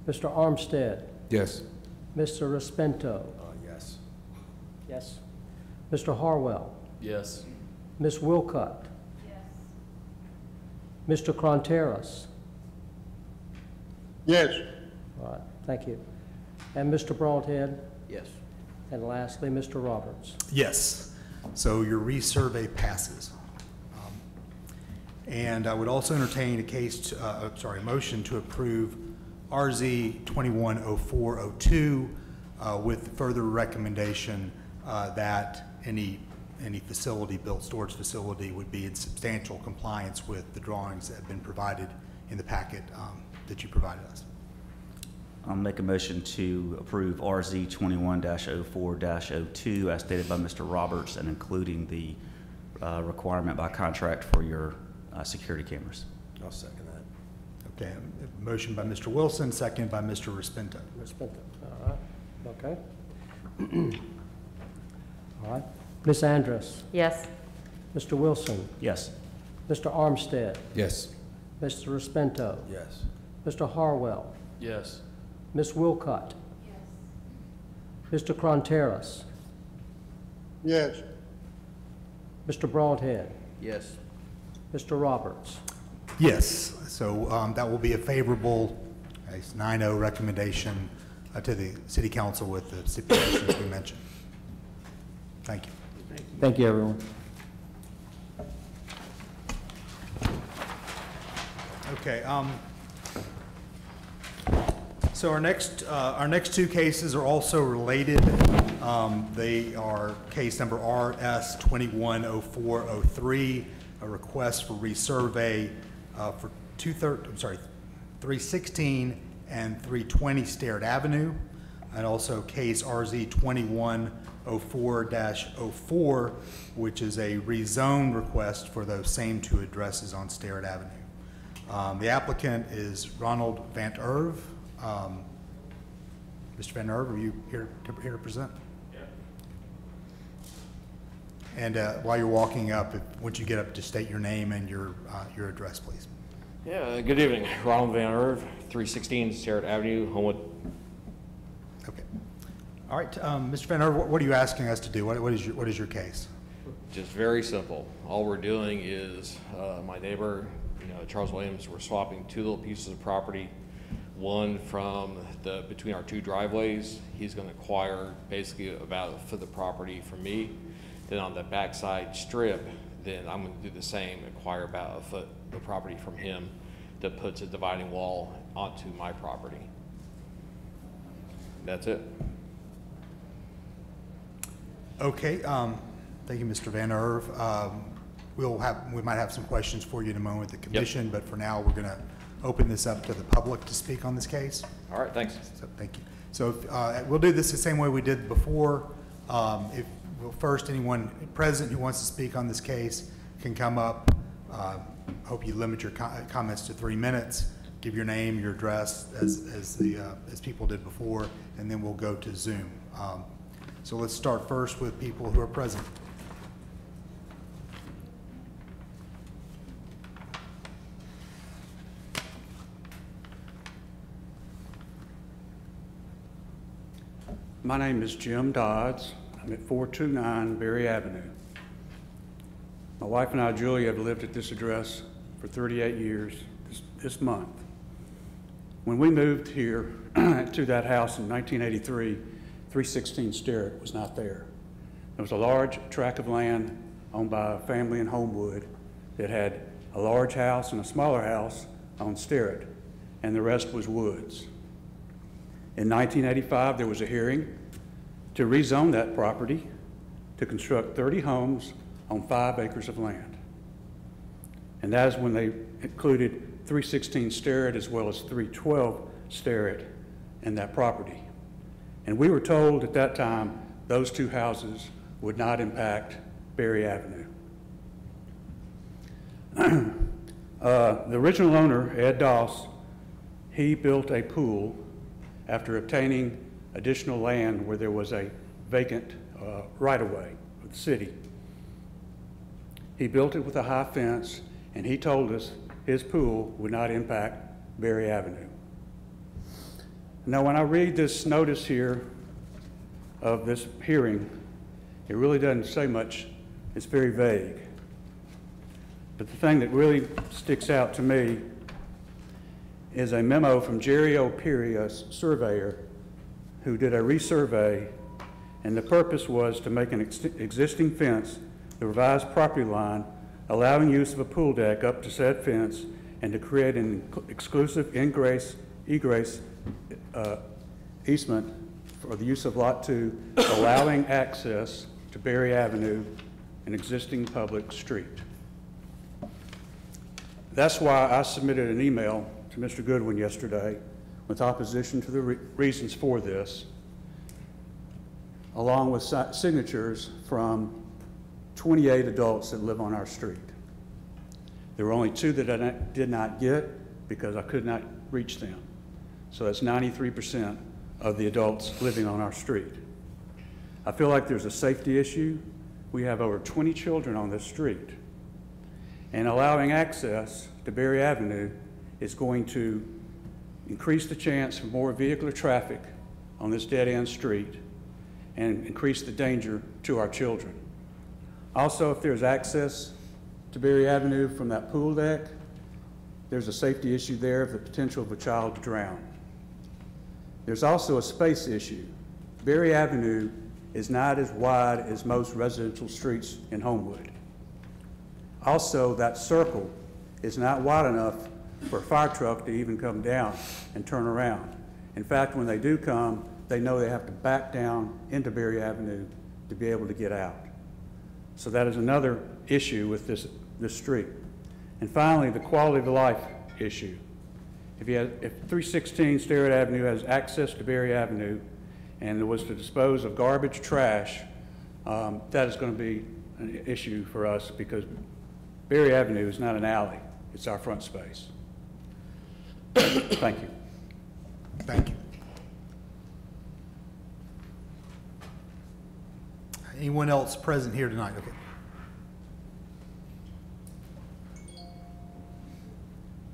Mr. Armstead? Yes. Mr. Respento? yes. Yes. Mr. Harwell? Yes. Ms. Wilcott? Yes. Mr. Cronteras? Yes. All right, thank you. And Mr. Broadhead? Yes. And lastly, Mr. Roberts? Yes, so your resurvey passes. Um, And I would also entertain a case, to- uh, uh, sorry, a motion to approve RZ 210402 uh, with further recommendation uh, that any, any facility, built storage facility would be in substantial compliance with the drawings that have been provided in the packet um, that you provided us. I'll make a motion to approve RZ twenty-one 4 2 as stated by Mr. Roberts and including the uh, requirement by contract for your uh, security cameras. I'll second that. Okay, motion by Mr. Wilson, seconded by Mr. Respento. Respento, all right, okay. All right. Ms. Andress? Yes. Mr. Wilson? Yes. Mr. Armstead? Yes. Mr. Respento? Yes. Mr. Harwell? Yes. Ms. Wilcott? Yes. Mr. Cronteras? Yes. Mr. Broadhead? Yes. Mr. Roberts? Yes, so um, that will be a favorable, a 9-0 recommendation uh, to the city council with the stipulations we mentioned. Thank you. Thank you, everyone. Okay, um, so our next, uh, our next two cases are also related. Um, They are case number RS 210403, a request for resurvey uh, for two thir, I'm sorry, 316 and 320 Starrett Avenue, and also case RZ 2104-04, which is a rezone request for those same two addresses on Starrett Avenue. Um, The applicant is Ronald Van Erve. Um, Mr. Van Erve, are you here to, here to present? Yeah. And uh, while you're walking up, if- once you get up, just state your name and your, uh, your address, please. Yeah, good evening. Ronald Van Erve, 316 Starrett Avenue, Homewood. Okay. All right, um, Mr. Van Erve, what what are you asking us to do? What what is your, what is your case? Just very simple. All we're doing is, uh, my neighbor, you know, Charles Williams, we're swapping two little pieces of property. One from the, between our two driveways, he's gonna acquire basically about a foot of property from me. Then on the backside strip, then I'm gonna do the same, acquire about a foot of property from him that puts a dividing wall onto my property. That's it. Okay, um, thank you, Mr. Van Erve. Um, We'll have, we might have some questions for you in a moment with the commission, but for now, we're going to open this up to the public to speak on this case. All right, thanks. So, thank you. So uh, we'll do this the same way we did before. Um, If, first, anyone present who wants to speak on this case can come up. Uh, Hope you limit your co- comments to three minutes. Give your name, your address, as, as the, uh, as people did before, and then we'll go to Zoom. Um, So let's start first with people who are present. My name is Jim Dodds. I'm at 429 Berry Avenue. My wife and I, Julie, have lived at this address for 38 years this, this month. When we moved here to that house in 1983, 316 Sterrett was not there. There was a large tract of land owned by a family in Homewood that had a large house and a smaller house on Sterrett, and the rest was woods. In 1985, there was a hearing to rezone that property to construct 30 homes on five acres of land. And that is when they included 316 Sterrett as well as 312 Sterrett in that property. And we were told at that time those two houses would not impact Berry Avenue. uh, the original owner, Ed Doss, he built a pool after obtaining additional land where there was a vacant uh, right-of-way with the city. He built it with a high fence, and he told us his pool would not impact Berry Avenue. Now, when I read this notice here of this hearing, it really doesn't say much. It's very vague. But the thing that really sticks out to me is a memo from Jerry O'Peary, a surveyor, who did a resurvey, and the purpose was to make an ex existing fence, the revised property line, allowing use of a pool deck up to said fence, and to create an exclusive ingress, egress uh, easement for the use of Lot 2, allowing access to Berry Avenue, an existing public street. That's why I submitted an email to Mr. Goodwin yesterday with opposition to the re reasons for this, along with si signatures from 28 adults that live on our street. There were only two that I did not get because I could not reach them. So that's 93% of the adults living on our street. I feel like there's a safety issue. We have over 20 children on this street. And allowing access to Berry Avenue is going to increase the chance for more vehicular traffic on this dead-end street and increase the danger to our children. Also, if there's access to Berry Avenue from that pool deck, there's a safety issue there of the potential of a child to drown. There's also a space issue. Berry Avenue is not as wide as most residential streets in Homewood. Also, that circle is not wide enough for a fire truck to even come down and turn around. In fact, when they do come, they know they have to back down into Berry Avenue to be able to get out. So that is another issue with this, this street. And finally, the quality of life issue. If, you have, if 316 Sterrett Avenue has access to Berry Avenue and it was to dispose of garbage, trash, um, that is going to be an issue for us because Berry Avenue is not an alley. It's our front space. Thank you. Thank you. Anyone else present here tonight? Okay.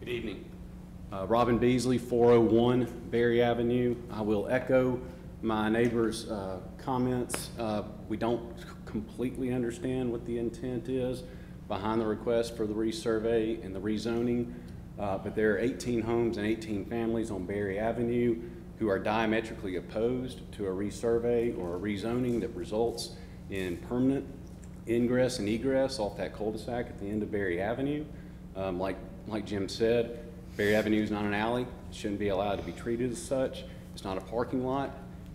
Good evening. Uh, Robin Beasley, 401 Berry Avenue. I will echo my neighbor's uh, comments. Uh, we don't completely understand what the intent is behind the request for the resurvey and the rezoning, uh, but there are 18 homes and 18 families on Berry Avenue who are diametrically opposed to a resurvey or a rezoning that results in permanent ingress and egress off that cul-de-sac at the end of Berry Avenue. Um, like, like Jim said, Berry Avenue is not an alley. It shouldn't be allowed to be treated as such. It's not a parking lot.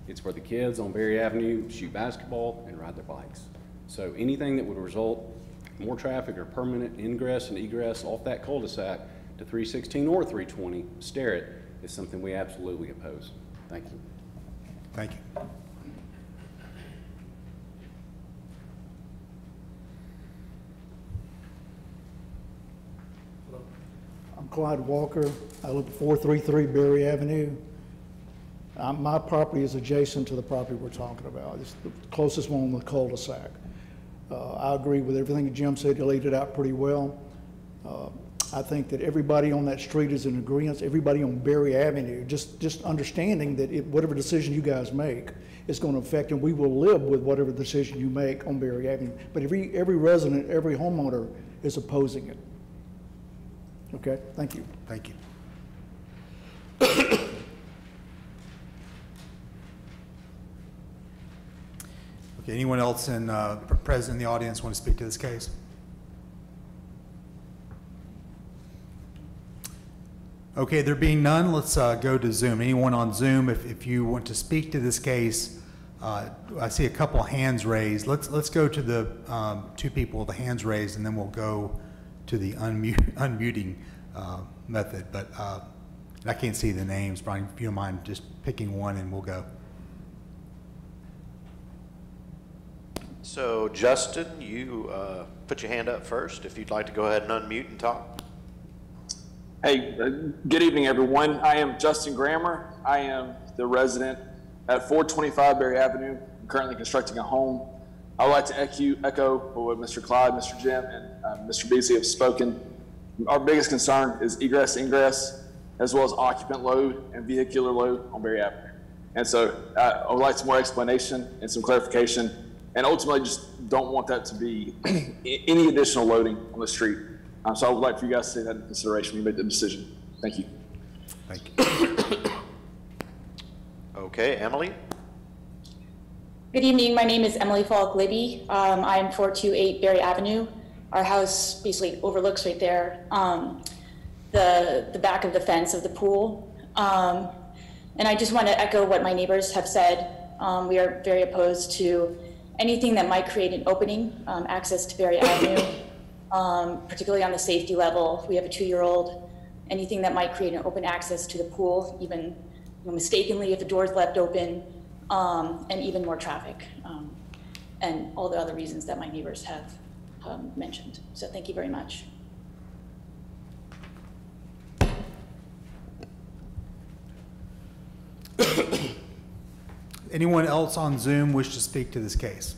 It's where the kids on Berry Avenue shoot basketball and ride their bikes. So anything that would result more traffic or permanent ingress and egress off that cul-de-sac to 316 or 320 Sterrett is something we absolutely oppose. Thank you. Thank you. I'm Clyde Walker. I live at 433 Berry Avenue. Um, My property is adjacent to the property we're talking about. It's the closest one on the cul-de-sac. Uh, I agree with everything Jim said. He laid it out pretty well. Uh, I think that everybody on that street is in agreement, everybody on Berry Avenue, just, just understanding that it, whatever decision you guys make is going to affect, and we will live with whatever decision you make on Berry Avenue. But every, every resident, every homeowner is opposing it. Okay, thank you. Thank you. Okay, Anyone else in, uh, present in the audience want to speak to this case? Okay, there being none, let's uh, go to Zoom. Anyone on Zoom, if, if you want to speak to this case, uh, I see a couple hands raised. Let's, let's go to the um, two people with the hands raised, and then we'll go to the unmute, unmuting uh, method. But uh, I can't see the names, Brian, if you don't mind just picking one and we'll go. So Justin, you uh, put your hand up first, if you'd like to go ahead and unmute and talk. Hey, uh, good evening, everyone. I am Justin Grammer. I am the resident at 425 Berry Avenue. I'm currently constructing a home. I would like to echo, what Mr. Clyde, Mr. Jim, and uh, Mr. Beasley have spoken. Our biggest concern is egress, ingress, as well as occupant load and vehicular load on Berry Avenue. And so uh, I would like some more explanation and some clarification, and ultimately just don't want that to be any additional loading on the street. Um, so I would like for you guys to take that into consideration when you make the decision. Thank you. Thank you. Okay, Emily? Good evening. My name is Emily Falk Libby. Um, I am 428 Berry Avenue. Our house basically overlooks right there um, the the back of the fence of the pool. Um, and I just want to echo what my neighbors have said. Um, we are very opposed to anything that might create an opening, um, access to Berry Avenue, um, particularly on the safety level. We have a two-year-old. Anything that might create an open access to the pool, even you know, mistakenly if the door's left open, um, and even more traffic, um, and all the other reasons that my neighbors have um, mentioned. So thank you very much. Anyone else on Zoom wish to speak to this case?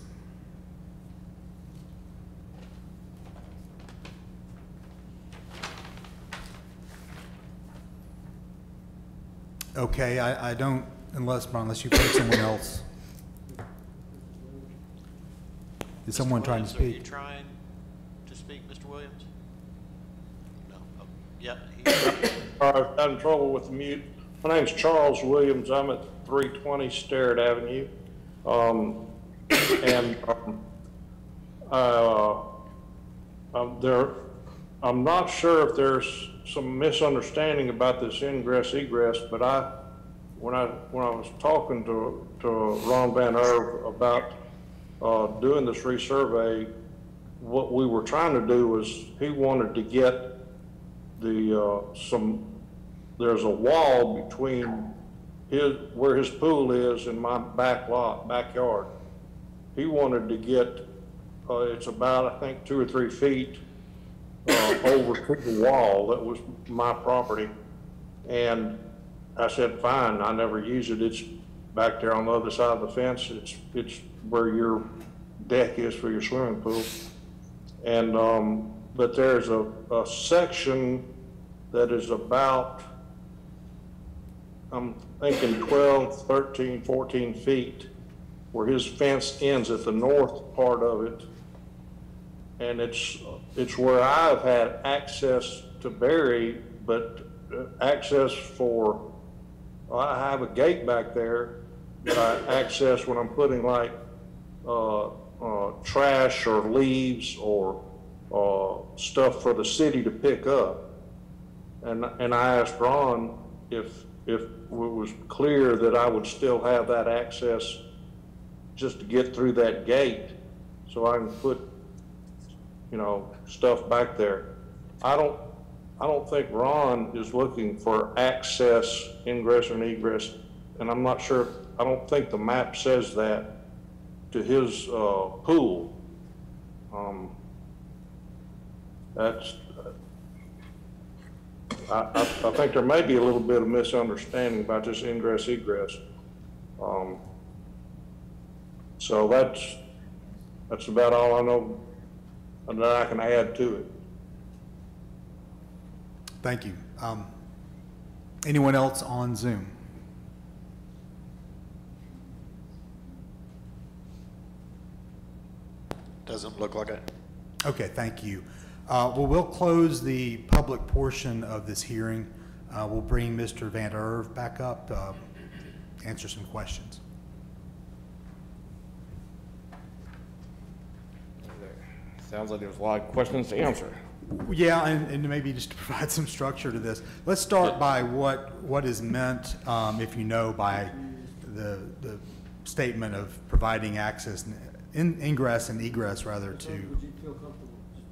Okay, I, I don't, unless, unless you pick someone else. Is someone trying to Williams, Are you speak? trying to speak, Mr. Williams? No. Oh, Yeah. All right, I've got in trouble with the mute. My name's Charles Williams. I'm at 320 Starrett Avenue. Um, and, um, uh, um, there, I'm not sure if there's some misunderstanding about this ingress egress, but I, when I, when I was talking to, to Ron Van Erve about, uh, doing this resurvey, what we were trying to do was, he wanted to get the, uh, some, there's a wall between his, where his pool is and my back lot, backyard. He wanted to get, uh, it's about, I think, two or three feet, uh, over to the wall that was my property. And I said, fine, I never use it, it's back there on the other side of the fence, it's, it's where your deck is for your swimming pool. And, um, but there's a, a section that is about, I'm thinking 12, 13, 14 feet, where his fence ends at the north part of it. And it's, it's where I've had access to Berry, but uh, access for, I have a gate back there that I access when I'm putting like, uh, uh, trash or leaves or, uh, stuff for the city to pick up. And, and I asked Ron if, if it was clear that I would still have that access just to get through that gate so I can put, you know, stuff back there. I don't, I don't think Ron is looking for access, ingress and egress, and I'm not sure, I don't think the map says that to his, uh, pool. Um, that's, I, I, I think there may be a little bit of misunderstanding about this ingress egress. Um, so that's, that's about all I know that I can add to it. Thank you. Um, Anyone else on Zoom? Doesn't look like it. Okay, thank you. Uh, Well, we'll close the public portion of this hearing. Uh, We'll bring Mr. Van Der Erve back up, uh, answer some questions. Sounds like there's a lot of questions to answer. Yeah, and, and maybe just to provide some structure to this, let's start by what, what is meant, um, if you know, by the, the statement of providing access, in, ingress and egress rather to. Would you feel comfortable?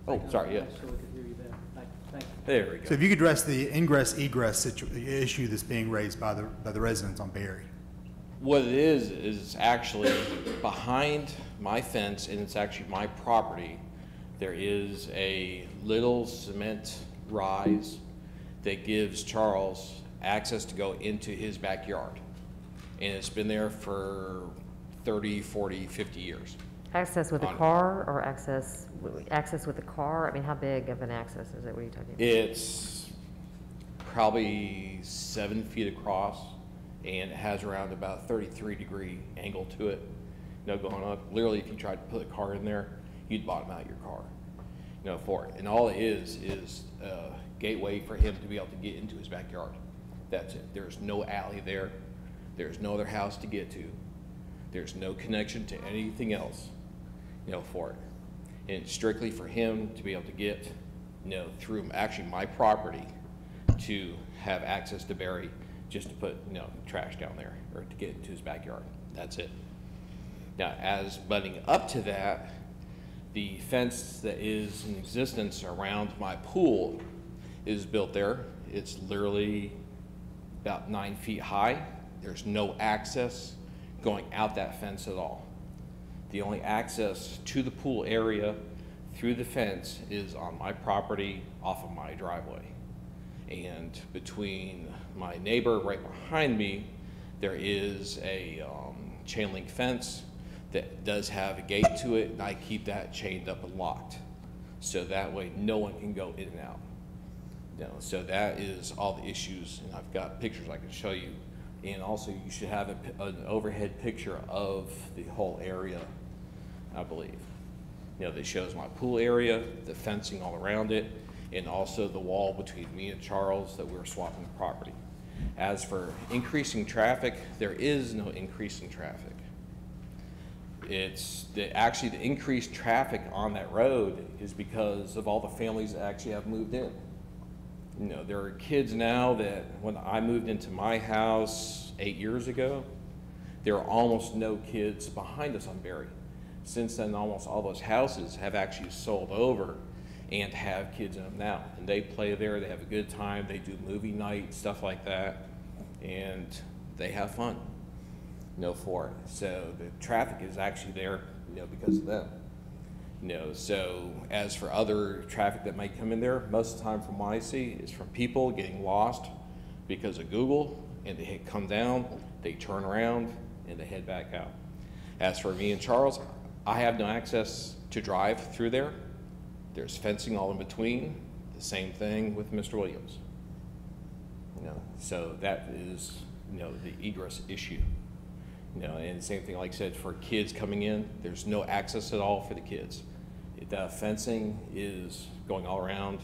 Oh, sorry, a yeah. note So we can hear you better. Thank, thank you. There we So if you could address the ingress egress situ, issue that's being raised by the, by the residents on Berry. What it is, is actually behind my fence, and it's actually my property, there is a little cement rise that gives Charles access to go into his backyard. And it's been there for 30, 40, 50 years. Access with a On- car or access, access with a car? I mean, how big of an access is it? What are you talking about? It's probably seven feet across, and it has around about 33 degree angle to it. You know, going up. Literally, if you tried to put a car in there, you'd bottom out your car. You know, for it. And all it is is a gateway for him to be able to get into his backyard. That's it. There's no alley there. There's no other house to get to. There's no connection to anything else, you know, for it. And it's strictly for him to be able to get, you know, through actually my property to have access to Berry, just to put, you know, trash down there or to get into his backyard. That's it. Now, as butting up to that, the fence that is in existence around my pool is built there. It's literally about nine feet high. There's no access going out that fence at all. The only access to the pool area through the fence is on my property off of my driveway. And between my neighbor right behind me, there is a um, chain link fence that does have a gate to it, and I keep that chained up and locked. So that way, no one can go in and out. You know, so that is all the issues, and I've got pictures I can show you. And also, you should have a an overhead picture of the whole area, I believe. You know, that shows my pool area, the fencing all around it, and also the wall between me and Charles that we were swapping the property. As for increasing traffic, there is no increase in traffic. It's, the, actually, the increased traffic on that road is because of all the families that actually have moved in. You know, there are kids now that, when I moved into my house eight years ago, there are almost no kids behind us on Berry. Since then, almost all those houses have actually sold over and have kids in them now. And they play there, they have a good time, they do movie night, stuff like that, and they have fun, know, for. So the traffic is actually there, you know, because of them. You know, so as for other traffic that might come in there, most of the time from what I see is from people getting lost because of Google and they come down, they turn around and they head back out. As for me and Charles, I have no access to drive through there. There's fencing all in between. The same thing with Mr. Williams. You know, so that is, you know, the egress issue. You know, and same thing, like I said, for kids coming in, there's no access at all for the kids. The fencing is going all around,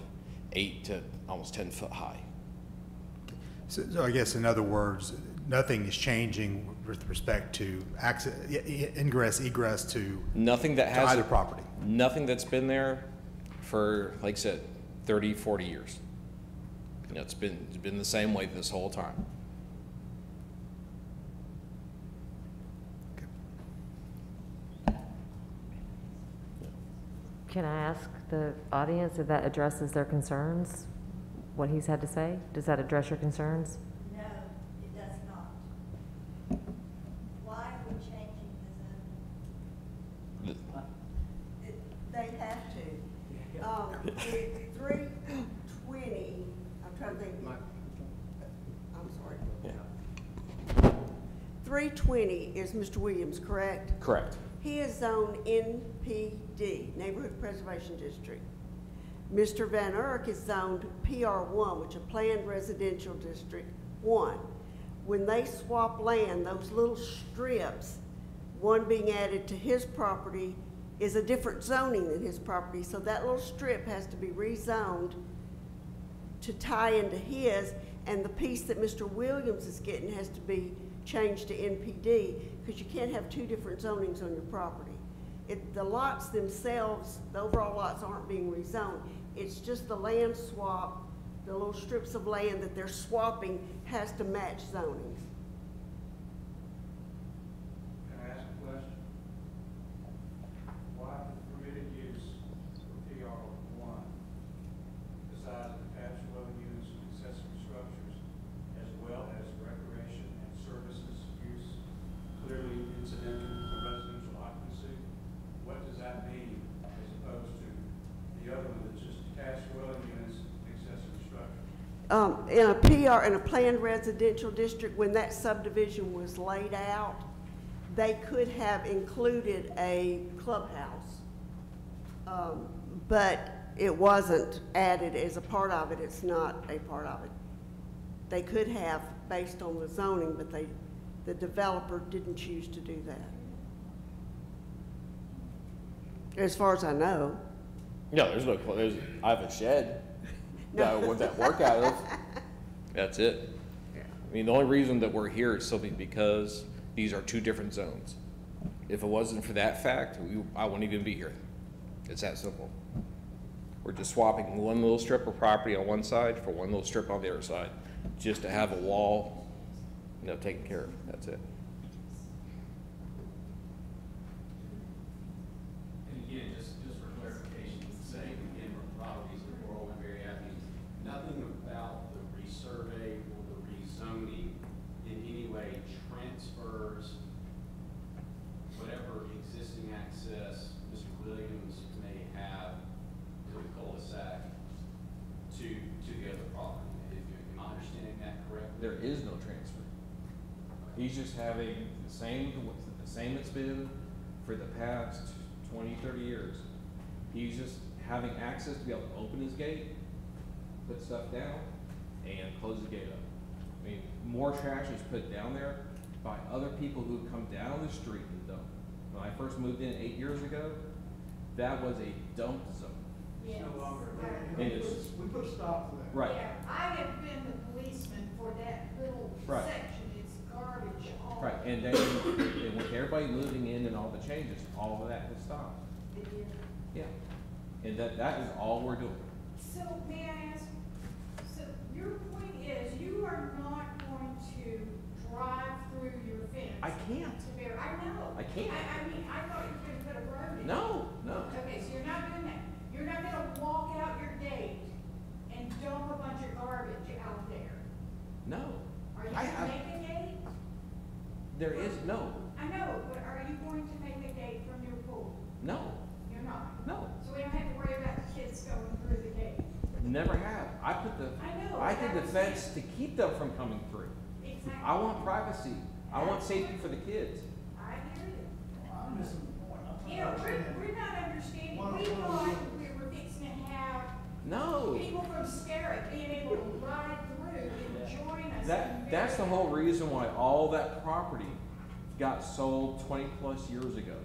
eight to almost ten foot high. So, so I guess in other words, nothing is changing with respect to access, ingress, egress to. Nothing that to has. Either property. Nothing that's been there for, like I said, 30, 40 years. You know, it's been, it's been the same way this whole time. Can I ask the audience if that addresses their concerns? What he's had to say? Does that address your concerns? No, it does not. Why are we changing the zone? It- They have to. Um, three twenty, I'm trying to think. I'm sorry. Three twenty is Mr. Williams, correct? Correct. He is zoned NPD, Neighborhood Preservation District. Mr. Van Erck is zoned PR1, which is Planned Residential District 1. When they swap land, those little strips, one being added to his property, is a different zoning than his property. So that little strip has to be rezoned to tie into his, and the piece that Mr. Williams is getting has to be changed to NPD, because you can't have two different zonings on your property. It, the lots themselves, the overall lots aren't being rezoned. It's just the land swap, the little strips of land that they're swapping has to match zoning. Can I ask a question? Why the permitted use for PR one, besides detached dwelling units and accessory structures, as well as recreation and services use clearly incidental to residential occupancy? What does that mean as opposed to the other one that's just detached dwelling units and accessory structures? Um, in a PR, in a planned residential district, when that subdivision was laid out, they could have included a clubhouse. Um, but it wasn't added as a part of it, it's not a part of it. They could have based on the zoning, but they, the developer didn't choose to do that. As far as I know. No, there's no, there's, I have a shed that I would that work out of. That's it. I mean, the only reason that we're here is simply because these are two different zones. If it wasn't for that fact, we, I wouldn't even be here. It's that simple. We're just swapping one little strip of property on one side for one little strip on the other side, just to have a wall, you know, taken care of. That's it. And again, just, just for clarification, saying again, for properties in Laurel and Berry Avenue, nothing about the resurvey or the rezoning in any way transfers whatever existing access Mr. Williams may have to the cul-de-sac to, to the other property. If, am I understanding that correctly? There is no transfer. He's just having the same, the same it's been for the past 20, 30 years. He's just having access to be able to open his gate, put stuff down, and close the gate up. I mean, more trash is put down there by other people who come down the street and dump. When I first moved in eight years ago, that was a dump zone. Yes. And it's- We put a stop to that. Right. Yeah, I have been the policeman for that little Right. section, it's garbage all. Right, and then, and with everybody moving in and all the changes, all of that has stopped. It is. Yeah. And that, that is all we're doing. So may I ask, so your point is you are not going to drive through your fence? I can't. To bear, I know. I can't. I, I mean, I thought you were gonna put a road in. No, no. Okay, so you're not doing that. You're not gonna walk out your gate and dump a bunch of garbage out there. No. Are you I gonna have- make a gate? There is, no, I know, but are you going to make a gate from your pool? no, You're not? no. So we don't have to worry about the kids going through the gate? Never have. I put the, I know, I did the fence to keep them from coming through. Exactly. I want privacy. I want safety for the kids. I hear you. I'm missing the point. I'm You know, we're, we're not understanding, One- we one thought we were fixing to have No. people from Starrett being able to ride through and join us. That, that's the whole reason why all that property got sold twenty plus years ago.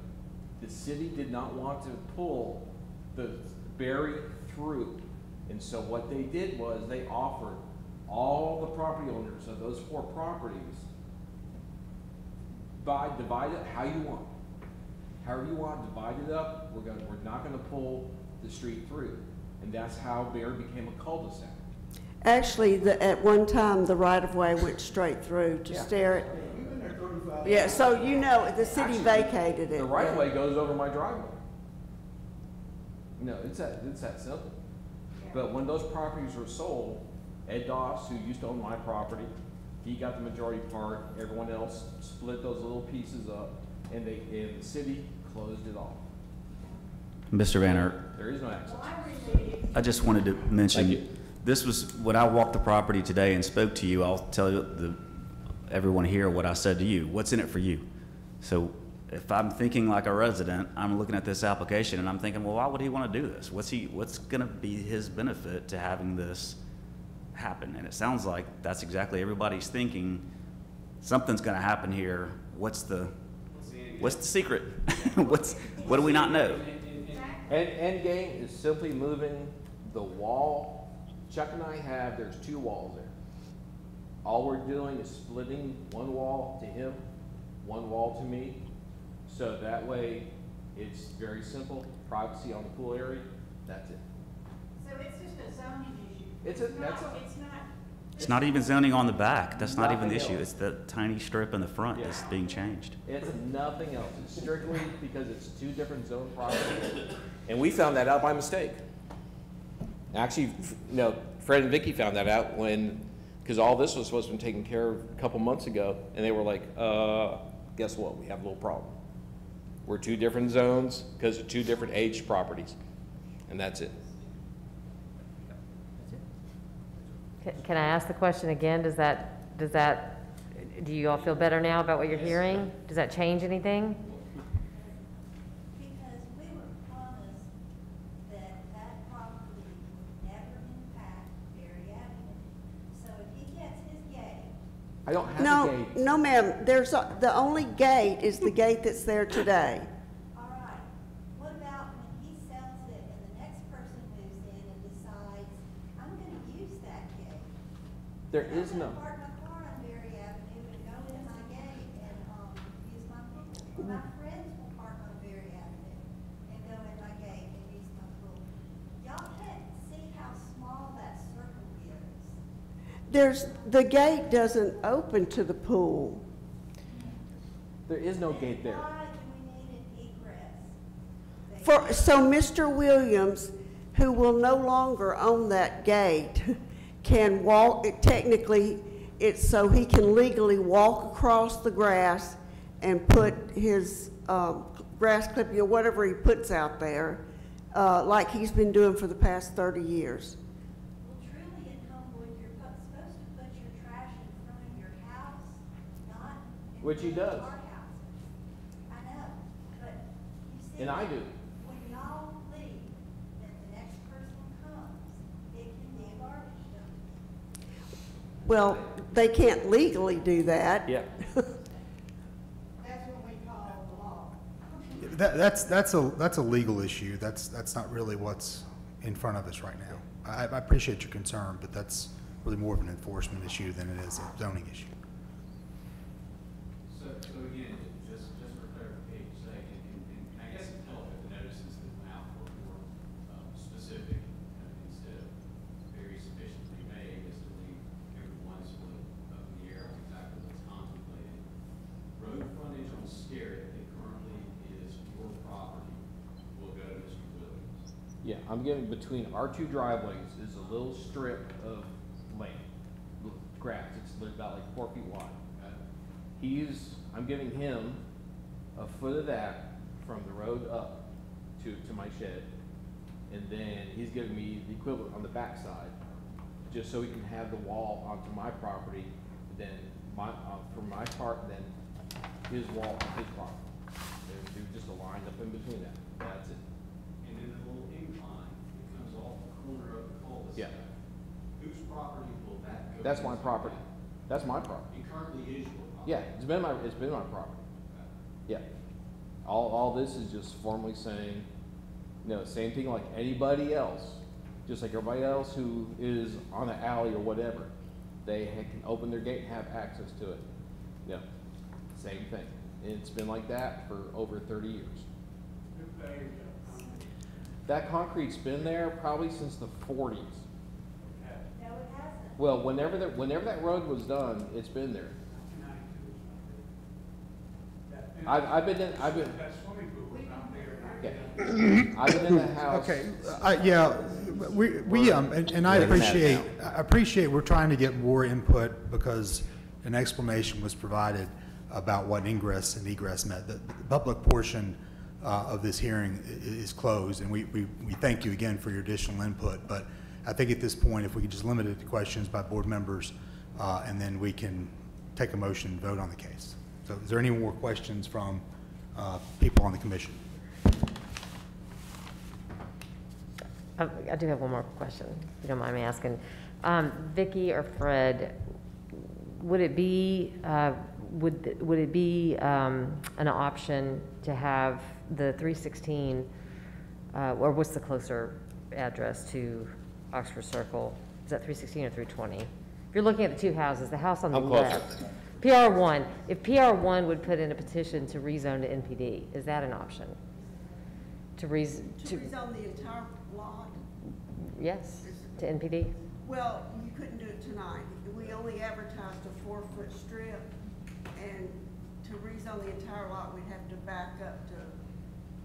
The city did not want to pull the berry through. And so what they did was they offered all the property owners of those four properties by, divide it how you want. However you want, divide it up, we're gonna, we're not gonna pull the street through. And that's how Berry became a cul-de-sac. Actually, the, at one time, the right-of-way went straight through to Yeah. Starrett. You've been there thirty-five. Yeah, so you know, the city Actually, vacated it. The right of way goes over my driveway. No, it's that, it's that simple. But when those properties were sold, Ed Doss, who used to own my property, he got the majority part, everyone else split those little pieces up, and they, and the city closed it off. Mr. Van Erve, There is no access. I just wanted to Thank mention, you. this was, when I walked the property today and spoke to you, I'll tell you the, everyone here what I said to you. What's in it for you? So if I'm thinking like a resident, I'm looking at this application and I'm thinking, well, why would he want to do this? What's he, what's gonna be his benefit to having this happen? And it sounds like that's exactly everybody's thinking, something's gonna happen here. What's the, what's the secret? What's, what do we not know? End, end game is simply moving the wall. Chuck and I have, there's two walls there. All we're doing is splitting one wall to him, one wall to me. So that way, It's very simple, privacy on the pool area, that's it. So it's just a zoning issue? It's a- not- that's a- It's not, It's not even zoning on the back. That's not even the issue. else. It's the tiny strip in the front that's being changed. It's nothing else, it's strictly because it's two different zone properties. And we found that out by mistake. Actually, f- you know, Fred and Vicky found that out when, because all this was supposed to be taken care of a couple months ago, and they were like, uh, guess what, we have a little problem. We're two different zones because of two different age properties, and that's it. Can I ask the question again? Does that, does that, do you all feel better now about what you're hearing? Does that change anything? Because we were promised that that property would never impact Berry Avenue. So if he gets his gate, I don't have a No, gate. no, ma'am, there's, a- the only gate is the gate that's there today. all right. What about when he sells it and the next person moves in and decides, I'm gonna use that gate? There is no. I'm gonna park my car on Berry Avenue and go in my gate and, um, use my pool. My friends will park on Berry Avenue and go in my gate and use my pool. Y'all can't see how small that circle is. There's, the gate doesn't open to the pool. There is no gate there. Why do we an egress? For, so Mr. Williams, who will no longer own that gate, can walk, it technically, it's so he can legally walk across the grass and put his, um, grass clipping or whatever he puts out there, uh, like he's been doing for the past thirty years. Well, truly in Homewood, you're pu- supposed to put your trash in front of your house, not in Which he does. I know, but you see. And I do. When y'all leave, and the next person comes, it can be a garbage dump. Well, they can't legally do that. Yeah. that's what we call the law. That, that's, that's a, that's a legal issue. That's, that's not really what's in front of us right now. I, I appreciate your concern, but that's really more of an enforcement issue than it is a zoning issue. So, so again, just, just for clarification's sake, and, and, and I guess it helped if the notices that went out were more, um, specific, uh, instead of very sufficiently vague as to leave everyone split up in the air on exactly what's contemplated. Road frontage on Sterrett that currently is your property will go to Mr. Williams. Yeah, I'm giving, between our two driveways is a little strip of land, grass, it's about like four feet wide. He's, I'm giving him a foot of that from the road up to, to my shed. And then he's giving me the equivalent on the backside, just so he can have the wall onto my property, then my, uh, for my part, then his wall on his property. And do just a line up in between that, that's it. And then the little incline that comes off the corner of the cul-de-sac. Yeah. Whose property will that go? That's my into? property. That's my property. It currently is your property. Yeah, it's been my, it's been my property. Yeah. All, all this is just formally saying, you know, same thing like anybody else, just like everybody else who is on an alley or whatever. They can open their gate and have access to it. Yeah, same thing. And it's been like that for over thirty years. That concrete's been there probably since the forties. No, it hasn't. Well, whenever that, whenever that road was done, it's been there. I've, I've been in, I've been. Yeah. I've been in the house. Okay, I, yeah, we, we, um, and, and I We're in that appreciate, I appreciate we're trying to get more input because an explanation was provided about what ingress and egress meant. The, the public portion, uh, of this hearing is closed, and we, we, we thank you again for your additional input. But I think at this point, if we could just limit it to questions by board members, uh, and then we can take a motion and vote on the case. So is there any more questions from, uh, people on the commission? I do have one more question, if you don't mind me asking. Um, Vicky or Fred, would it be, uh, would, would it be um, an option to have the 316, uh, or what's the closer address to Oxford Circle? Is that 316 or 320? If you're looking at the two houses, the house on the I'm closer. left. PR1, if PR1 would put in a petition to rezone to NPD, is that an option? To reas, To to, rezone the entire lot? yes, to NPD? Well, you couldn't do it tonight. We only advertised a four-foot strip, and to rezone the entire lot, we'd have to back up to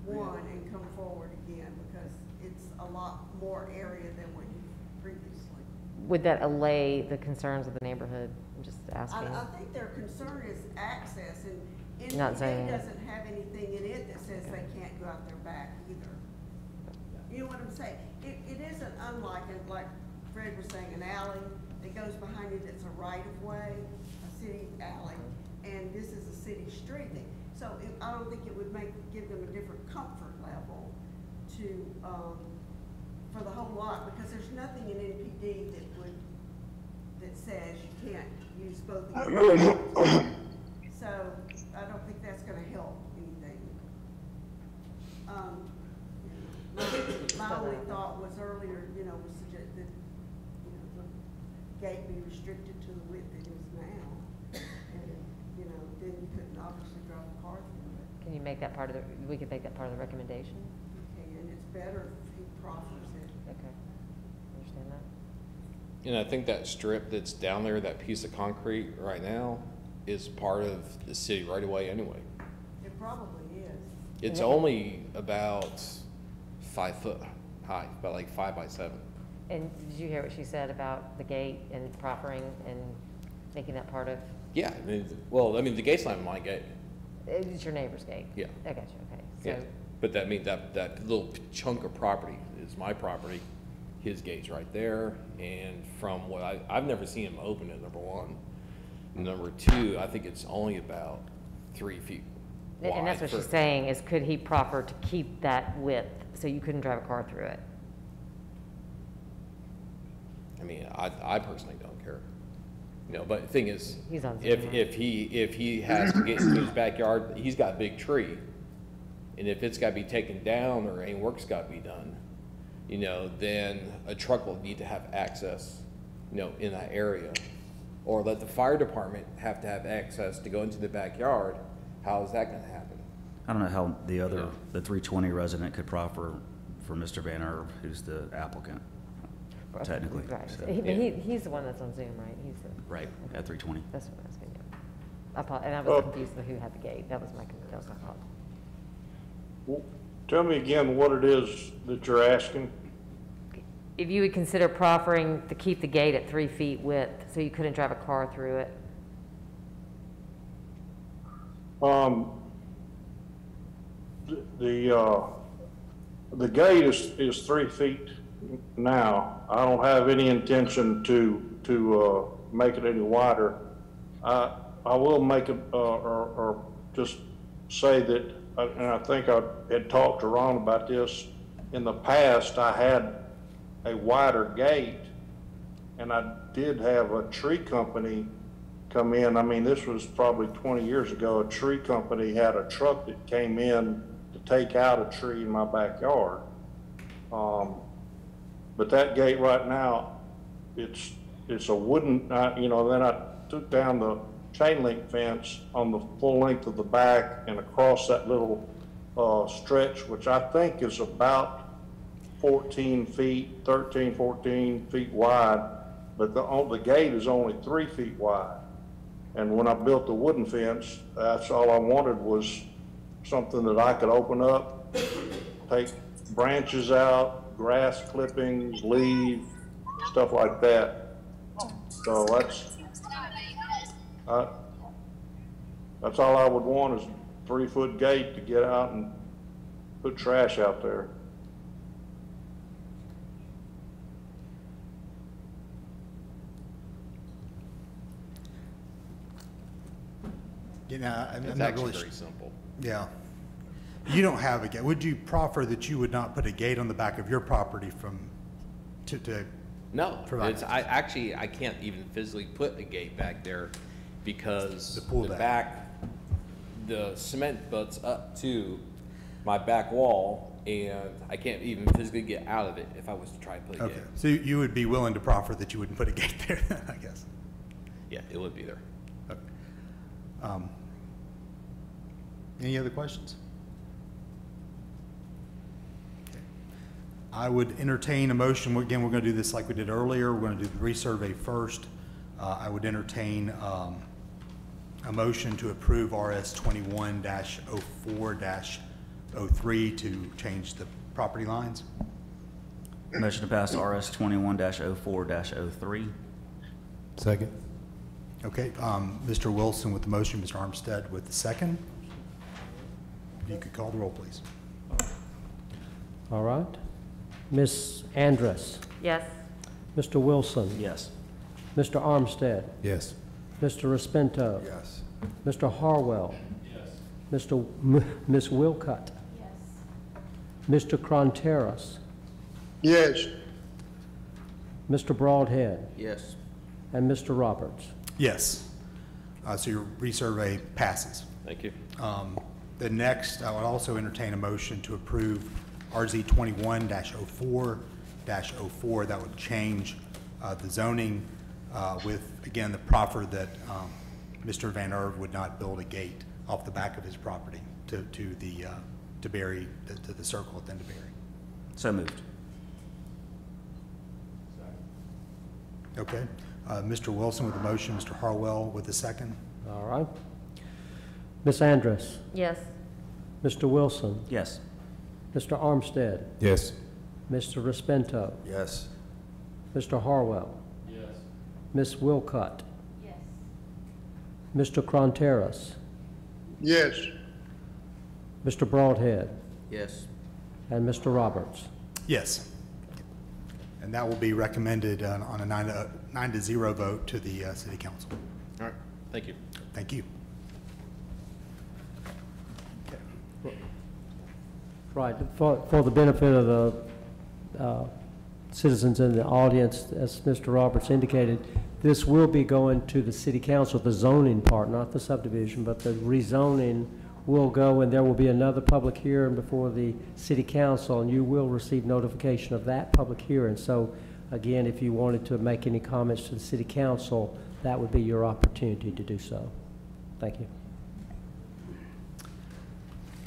one and come forward again, because it's a lot more area than what you previously. Would that allay the concerns of the neighborhood? I'm just asking. I think their concern is access, and Not NPD saying- doesn't have anything in it that says they can't go out their back either. You know what I'm saying? It, it isn't unlike, it- like Fred was saying, an alley that goes behind it that's a right-of-way, a city alley, and this is a city street. So it, I don't think it would make, give them a different comfort level to, um, for the whole lot, because there's nothing in NPD that would, that says you can't use both of your. So I don't think that's gonna help anything. Um, my, my only thought was earlier, you know, was suggest that, you know, the gate be restricted to the width it is now. And, you know, then you couldn't obviously drive a car through it. Can you make that part of the, we could make that part of the recommendation? Okay, and it's better if he proffers it. Okay. Understand that? And I think that strip that's down there, that piece of concrete right now, is part of the city right away anyway. It probably is. It's only about five foot high, about like five by seven. And did you hear what she said about the gate and proffering and making that part of, Yeah, I mean, well, I mean, the gate's not my gate. It's your neighbor's gate? Yeah. I got you, okay. Yeah, So, but that means that, that little chunk of property is my property. His gate's right there, and from what I, I've never seen him open it, number one. Number two, I think it's only about three feet wide. and that's what for- she's saying, is could he proffer to keep that width so you couldn't drive a car through it? I mean, I, I personally don't. You know, but the thing is, He's on if, Zoom, if he, if he has to get into his backyard, he's got a big tree. And if it's gotta be taken down or any work's gotta be done, you know, then a truck will need to have access, you know, in that area. Or let the fire department have to have access to go into the backyard. How is that gonna happen? I don't know how the other, the 320 resident could proffer for Mr. Van Erve, who's the applicant, technically. Right, so- He- but he, he's the one that's on Zoom, right? He's the. Right, at 320. That's what I was getting at. I apo- And I Oh. was confused with who had the gate, that was my, con- that was my fault. Tell me again what it is that you're asking. If you would consider proffering to keep the gate at three feet width, so you couldn't drive a car through it? Um, the- the, uh, the gate is, is three feet now. I don't have any intention to, to, uh, make it any wider. I, I will make it, uh, or, or just say that, uh, and I think I had talked to Ron about this. In the past, I had a wider gate and I did have a tree company come in. I mean, this was probably 20 years ago. A tree company had a truck that came in to take out a tree in my backyard. Um, but that gate right now, it's, it's a wooden, uh, you know, then I took down the chain link fence on the full length of the back and across that little, uh, stretch, which I think is about 14 feet, 13, 14 feet wide, but the, on- the gate is only three feet wide. And when I built the wooden fence, that's all I wanted was something that I could open up, take branches out, grass clippings, leaves, stuff like that. So that's, uh, that's all I would want is a three-foot gate to get out and put trash out there. You know, I'm- I'm It's not actually really. very s- simple. Yeah. You don't have a gate. Would you proffer that you would not put a gate on the back of your property from, to, to? No, it's, I, actually, I can't even physically put a gate back there because pull the back, the cement butts up to my back wall and I can't even physically get out of it if I was to try and put a Okay, gate. so you- you would be willing to proffer that you wouldn't put a gate there, I guess? Yeah, it would be there. Um, Any other questions? I would entertain a motion, again, we're going to do this like we did earlier, we're going to do the resurvey first. Uh, I would entertain um, a motion to approve RS 21-04-03 to change the property lines. Motion to pass RS 21-04-03. Second. Okay, um, Mr. Wilson with the motion, Mr. Armstead with the second. If you could call the roll, please. All right. Ms. Andress? Yes. Mr. Wilson? Yes. Mr. Armstead? Yes. Mr. Respento? Yes. Mr. Harwell? Yes. Mr. M- Ms. Wilcott? Mr. Contreras? Yes. Mr. Broadhead? Yes. And Mr. Roberts? Yes. Uh, So your resurvey passes. Thank you. Um, The next, I would also entertain a motion to approve RZ 21-04-04. That would change uh, the zoning uh, with, again, the proffer that um, Mr. Van Erve would not build a gate off the back of his property to, to the, uh, to Berry, to- to the circle at the end of Berry. So moved. Okay? Uh, Mr. Wilson with the motion, Mr. Harwell with the second. All right. Ms. Andress? Yes. Mr. Wilson? Yes. Mr. Armstead? Yes. Mr. Respento? Yes. Mr. Harwell? Yes. Ms. Wilcott? Yes. Mr. Contreras? Yes. Mr. Broadhead? Yes. And Mr. Roberts? Yes. And that will be recommended uh, on a nine to, nine to zero vote to the uh, city council. All right, thank you. Thank you. Right, for, for the benefit of the uh, citizens in the audience, as Mr. Roberts indicated, this will be going to the city council, the zoning part, not the subdivision, but the rezoning will go, and there will be another public hearing before the city council, and you will receive notification of that public hearing. So, again, if you wanted to make any comments to the city council, that would be your opportunity to do so. Thank you.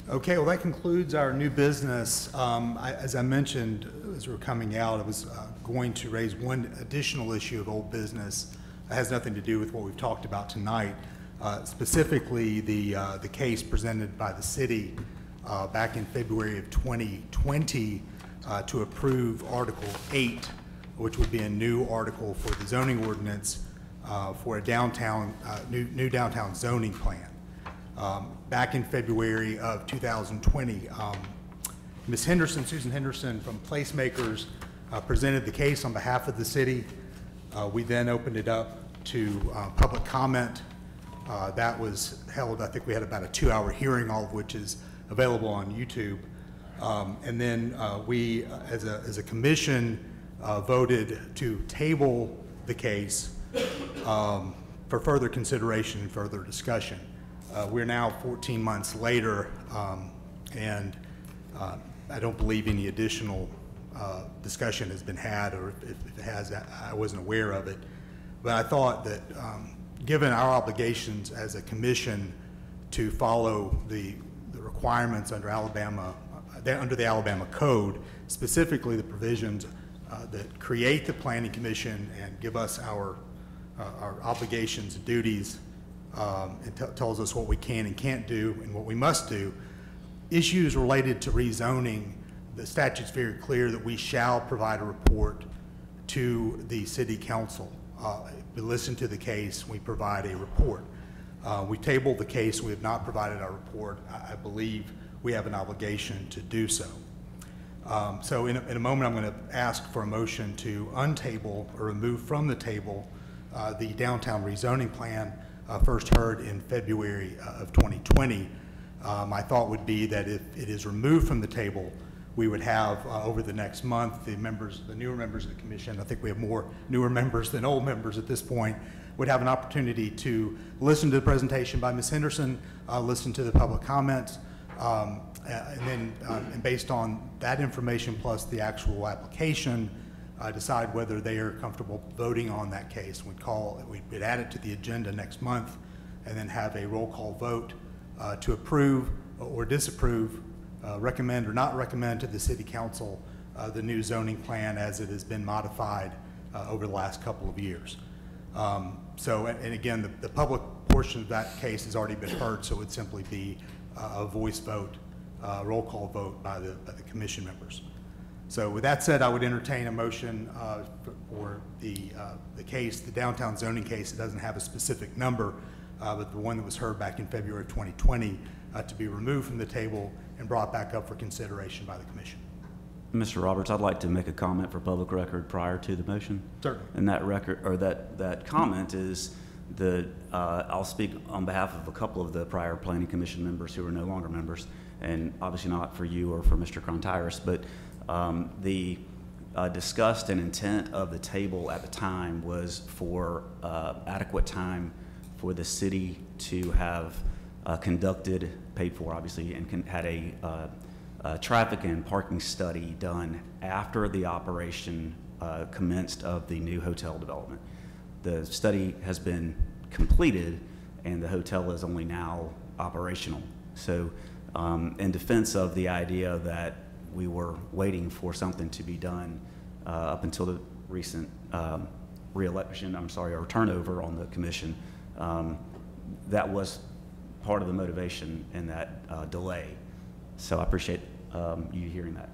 Okay, well, that concludes our new business. Um, I- As I mentioned, as we were coming out, I was uh, going to raise one additional issue of old business. It has nothing to do with what we've talked about tonight, Uh, specifically the, uh, the case presented by the city uh, back in February of 2020 uh, to approve Article 8, which would be a new article for the zoning ordinance uh, for a downtown, new new downtown zoning plan um, back in February of 2020. Um, Ms. Henderson, Susan Henderson from Placemakers, uh, presented the case on behalf of the city. Uh, We then opened it up to uh, public comment. Uh, That was held, I think we had about a two-hour hearing, all of which is available on YouTube. Um, And then uh, we, uh, as a, as a commission, voted to table the case um, for further consideration and further discussion. Uh, We're now 14 months later, um, and uh, I don't believe any additional uh, discussion has been had, or if if it has, I wasn't aware of it. But I thought that, um, given our obligations as a commission to follow the the requirements under Alabama, uh, under the Alabama Code, specifically the provisions uh, that create the planning commission and give us our, uh, our obligations and duties. Um, It te- tells us what we can and can't do and what we must do. Issues related to rezoning, the statute's very clear that we shall provide a report to the city council. Uh, We listen to the case, we provide a report. Uh, We tabled the case, we have not provided our report. I I believe we have an obligation to do so. Um, So in a, in a moment, I'm going to ask for a motion to untable or remove from the table uh, the downtown rezoning plan uh, first heard in February uh, of 2020. Uh, My thought would be that if it is removed from the table, we would have uh, over the next month, the members, the newer members of the commission, I think we have more newer members than old members at this point, would have an opportunity to listen to the presentation by Ms. Henderson, uh, listen to the public comments, um, and then, uh, and based on that information plus the actual application, uh, decide whether they are comfortable voting on that case. We'd call, we'd add it to the agenda next month, and then have a roll call vote uh, to approve or disapprove, uh, recommend or not recommend to the city council uh, the new zoning plan as it has been modified uh, over the last couple of years. Um, So, and again, the, the public portion of that case has already been heard, so it would simply be a voice vote, uh, roll call vote by the, by the commission members. So with that said, I would entertain a motion uh, for- the, uh, the case, the downtown zoning case, it doesn't have a specific number, uh, but the one that was heard back in February of 2020, uh, to be removed from the table and brought back up for consideration by the commission. Mr. Roberts, I'd like to make a comment for public record prior to the motion. Certainly. And that record, or that, that comment is the, uh, I'll speak on behalf of a couple of the prior planning commission members who are no longer members, and obviously not for you or for Mr. Contreras, but um, the uh, disgust and intent of the table at the time was for uh, adequate time for the city to have uh, conducted, paid for obviously, and had a uh, uh, traffic and parking study done after the operation uh, commenced of the new hotel development. The study has been completed, and the hotel is only now operational. So, um, in defense of the idea that we were waiting for something to be done uh, up until the recent um, reelection, I'm sorry, or turnover on the commission, um, that was part of the motivation in that uh, delay. So I appreciate um, you hearing that.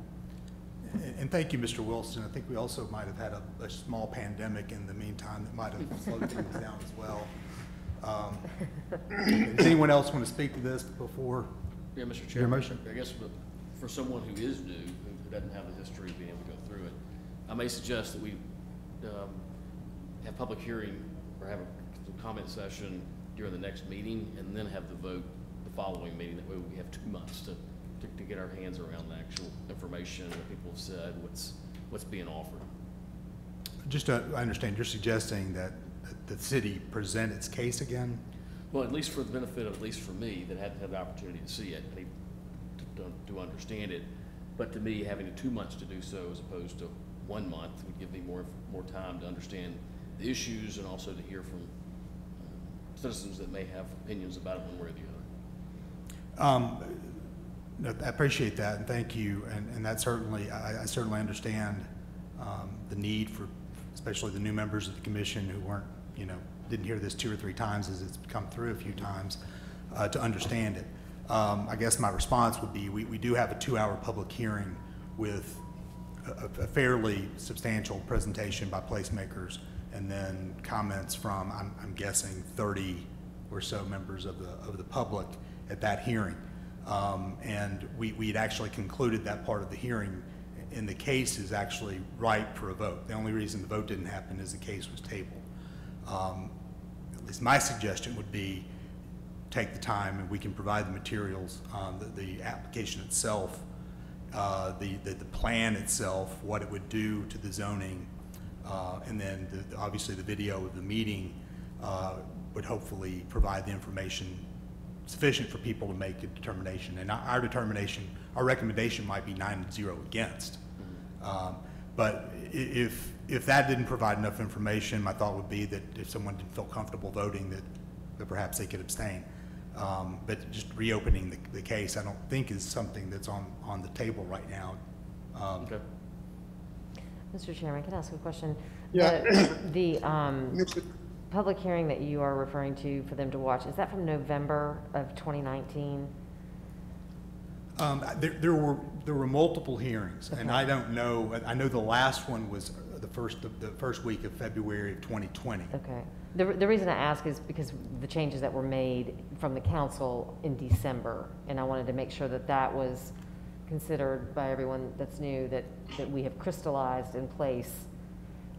And- And thank you, Mr. Wilson. I think we also might have had a, a small pandemic in the meantime that might have slowed things down as well. Um, Does anyone else want to speak to this before? Yeah, Mr. Your Chairman. motion? I guess for- someone who is new, who doesn't have the history of being able to go through it, I may suggest that we um, have public hearing or have a comment session during the next meeting and then have the vote the following meeting. That way we have two months to, to- to get our hands around the actual information, that people have said, what's, what's being offered. Just to, I understand, you're suggesting that that the city present its case again? Well, at least for the benefit of, at least for me, that hadn't had the opportunity to see it, I need to, to- understand it. But to me, having two months to do so as opposed to one month would give me more, more time to understand the issues and also to hear from uh, citizens that may have opinions about it one way or the other. Um, no, I appreciate that, and thank you, and, and that certainly, I, I certainly understand, um, the need for, especially the new members of the commission who weren't, you know, didn't hear this two or three times as it's come through a few times, uh, to understand it. Um, I guess my response would be, we, we do have a two-hour public hearing with a, a fairly substantial presentation by placemakers, and then comments from, I'm, I'm guessing, thirty or so members of the, of the public at that hearing. Um, and we, we'd actually concluded that part of the hearing, and the case is actually ripe for a vote. The only reason the vote didn't happen is the case was tabled. Um, At least my suggestion would be, take the time and we can provide the materials, um, the, the application itself, uh, the, the, the plan itself, what it would do to the zoning, uh, and then the, obviously the video of the meeting, uh, would hopefully provide the information sufficient for people to make a determination. And our our determination, our recommendation might be nine to zero against. Um, But if, if that didn't provide enough information, my thought would be that if someone didn't feel comfortable voting, that, that perhaps they could abstain. Um, But just reopening the, the case, I don't think is something that's on, on the table right now. Um, Mr. Chairman, can I ask a question? Yeah. The, the, um, public hearing that you are referring to for them to watch, is that from November of 2019? Um, There, there were, there were multiple hearings, and I don't know, I know the last one was the first, the first week of February of 2020. Okay. The, the reason I ask is because the changes that were made from the council in December, and I wanted to make sure that that was considered by everyone that's new, that, that we have crystallized in place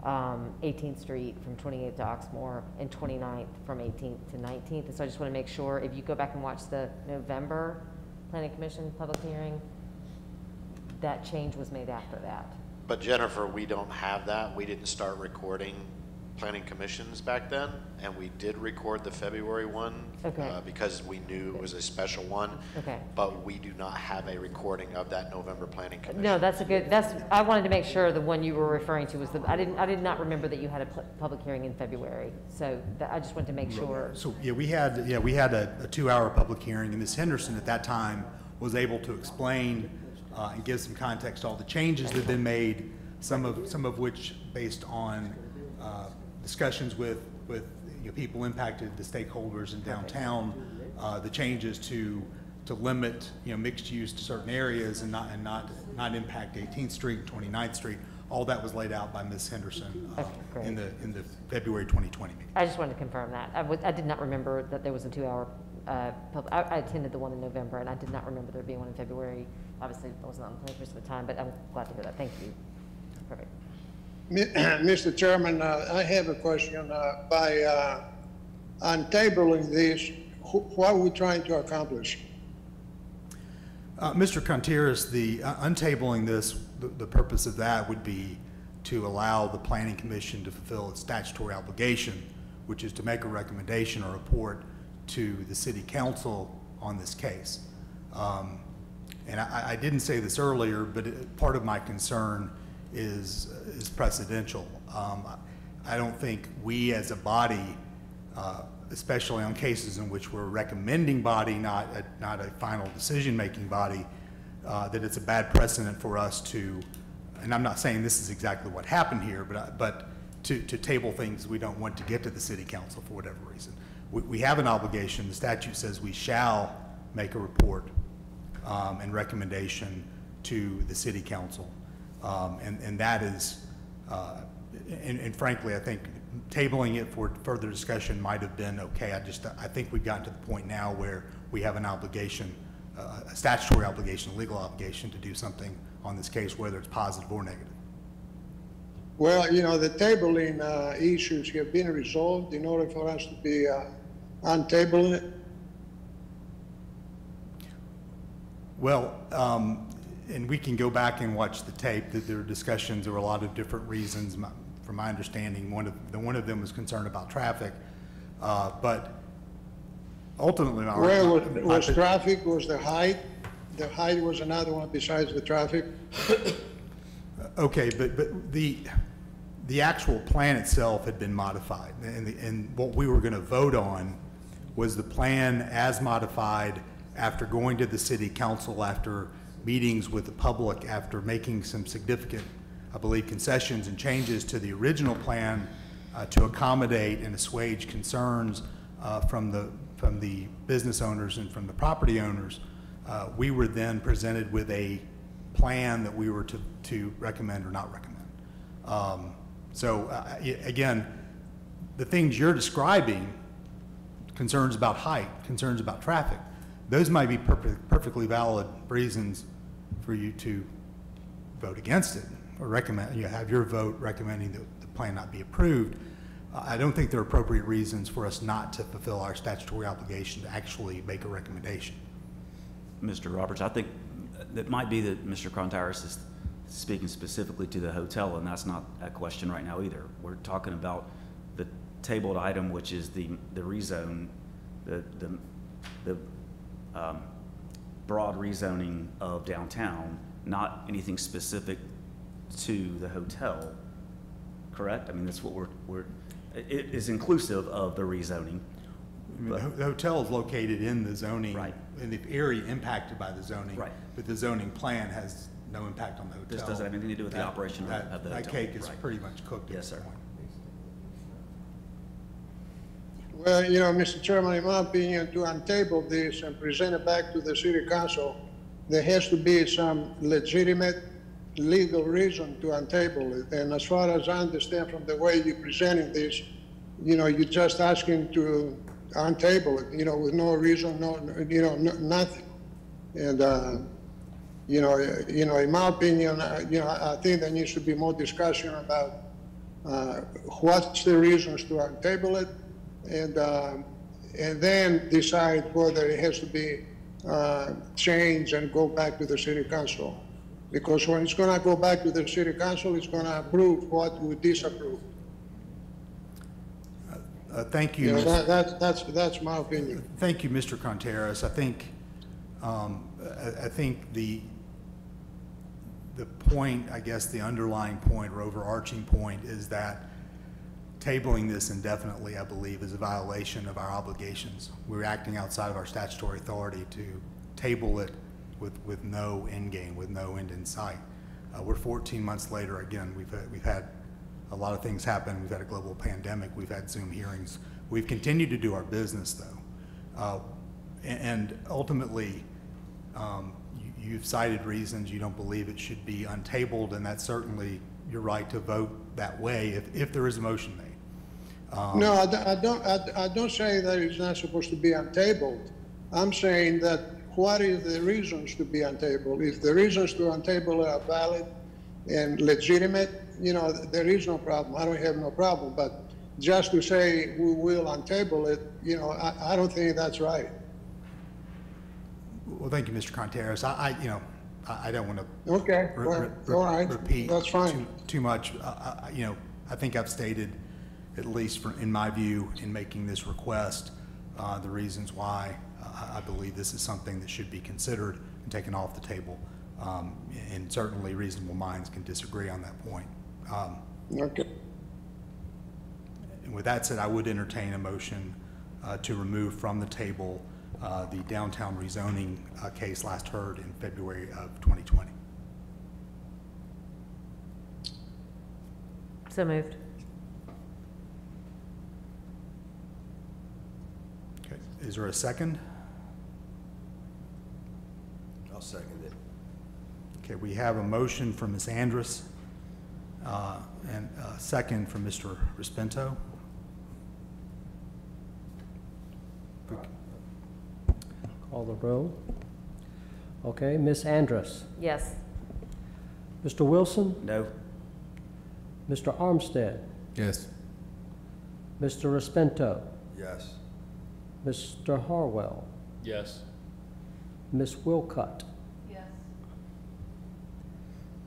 um, 18th Street from 28th to Oxmoor and 29th from 18th to 19th. And so I just want to make sure, if you go back and watch the November Planning Commission public hearing, that change was made after that. But Jennifer, we don't have that. We didn't start recording planning commissions back then, and we did record the February one. Okay. uh, Because we knew it was a special one. Okay. But we do not have a recording of that November planning commission. No, that's a good, that's, I wanted to make sure the one you were referring to was the, I didn't, I did not remember that you had a pu- public hearing in February. So that, I just wanted to make sure. So, yeah, we had, yeah, we had a, a two-hour public hearing, and Ms. Henderson at that time was able to explain uh, and give some context to all the changes that have been made, some of, some of which based on uh, discussions with, with, you know, people impacted, the stakeholders in downtown, uh, the changes to, to limit, you know, mixed use to certain areas and not, and not, not impact 18th Street, 29th Street. All that was laid out by Ms. Henderson uh, Okay, great. in the, in the February 2020 meeting. I just wanted to confirm that. I was, I did not remember that there was a two-hour, uh, pub, I, I attended the one in November, and I did not remember there being one in February. Obviously, I wasn't on the at the time, but I'm glad to hear that. Thank you. Perfect. Mr. Chairman, uh, I have a question. uh, By, uh, on tabling this, wh- what are we trying to accomplish? Uh, Mr. Contreras, the uh, untabling this, the, the purpose of that would be to allow the planning commission to fulfill its statutory obligation, which is to make a recommendation or report to the city council on this case. Um, and I, I didn't say this earlier, but it, part of my concern is, is precedential. Um, I don't think we as a body, uh, especially on cases in which we're a recommending body, not a, not a final decision-making body, uh, that it's a bad precedent for us to, and I'm not saying this is exactly what happened here, but, but to, to table things we don't want to get to the city council for whatever reason. We, we have an obligation, the statute says we shall make a report um, and recommendation to the city council. Um, And, and that is, uh, and and frankly, I think tabling it for further discussion might have been okay. I just, I think we've gotten to the point now where we have an obligation, uh, a statutory obligation, a legal obligation to do something on this case, whether it's positive or negative. Well, you know, the tabling uh, issues have been resolved in order for us to be uh, untabling it. Well, um, and we can go back and watch the tape, that there were discussions, there were a lot of different reasons. My- From my understanding, one of, the one of them was concerned about traffic. Uh, But ultimately, our. Well, was- my- was traffic, was the height, the height was another one besides the traffic. Okay, but, but the, the actual plan itself had been modified, and, the- and what we were gonna vote on was the plan as modified after going to the city council, after meetings with the public, after making some significant, I believe, concessions and changes to the original plan uh, to accommodate and assuage concerns uh, from the, from the business owners and from the property owners. Uh, We were then presented with a plan that we were to, to recommend or not recommend. Um, So, uh, again, the things you're describing, concerns about height, concerns about traffic, those might be perfe- perfectly valid reasons for you to vote against it, or recommend, you have your vote recommending that the plan not be approved. Uh, I don't think there are appropriate reasons for us not to fulfill our statutory obligation to actually make a recommendation. Mr. Roberts, I think it might be that Mr. Contreras is speaking specifically to the hotel, and that's not a question right now either. We're talking about the tabled item, which is the, the rezone, the, the, the um, broad rezoning of downtown, not anything specific to the hotel, correct? I mean, that's what we're, we're, it is inclusive of the rezoning. I mean, The the hotel is located in the zoning. Right. In the area impacted by the zoning. Right. But the zoning plan has no impact on the hotel. This doesn't have anything to do with the operation of- that- of the That hotel. cake is Right. pretty much cooked at Yes, this sir. point. Well, you know, Mr. Chairman, in my opinion, to untable this and present it back to the city council, there has to be some legitimate legal reason to untable it. And as far as I understand from the way you're presenting this, you know, you're just asking to untable it, you know, with no reason, no, you know, no- nothing. And, uh, you know, you know, in my opinion, uh, you know, I I think there needs to be more discussion about uh, what's the reasons to untable it, and, uh, and then decide whether it has to be uh, changed and go back to the city council. Because when it's gonna go back to the city council, it's gonna approve what we disapprove. Uh, Thank you. You know, that, that's, that's, that's my opinion. Thank you, Mr. Contreras. I think, um, I, I think the, the point, I guess, the underlying point or overarching point is that tabling this indefinitely, I believe, is a violation of our obligations. We're acting outside of our statutory authority to table it with, with no end game, with no end in sight. Uh, We're 14 months later, again, we've, had- we've had a lot of things happen. We've had a global pandemic, we've had Zoom hearings. We've continued to do our business, though. Uh, a- And ultimately, um, you- you've cited reasons you don't believe it should be untabled, and that's certainly your right to vote that way if, if there is a motion made. Um, No, I, don't- I don't, I, I don't say that it's not supposed to be untabled. I'm saying that what is the reasons to be untabled? If the reasons to untable are valid and legitimate, you know, there is no problem. I don't have no problem. But just to say we will untable it, you know, I, I don't think that's right. Well, thank you, Mr. Contreras. I, I, you know, I, I don't want to. Okay, well, all right, Repeat. that's fine. too- Too much. Uh, You know, I think I've stated, at least for- in my view, in making this request, uh, the reasons why uh, I I believe this is something that should be considered and taken off the table. Um, And certainly reasonable minds can disagree on that point. Um, Okay. And with that said, I would entertain a motion uh, to remove from the table uh, the downtown rezoning uh, case last heard in February of 2020. So moved. Okay, is there a second? I'll second it. Okay, we have a motion from Ms. Andress uh, and a second from Mr. Respento. Call the roll. Okay, Ms. Andress? Yes. Mr. Wilson? No. Mr. Armstead? Yes. Mr. Respento? Yes. Mr. Harwell? Yes. Ms. Wilcott? Yes.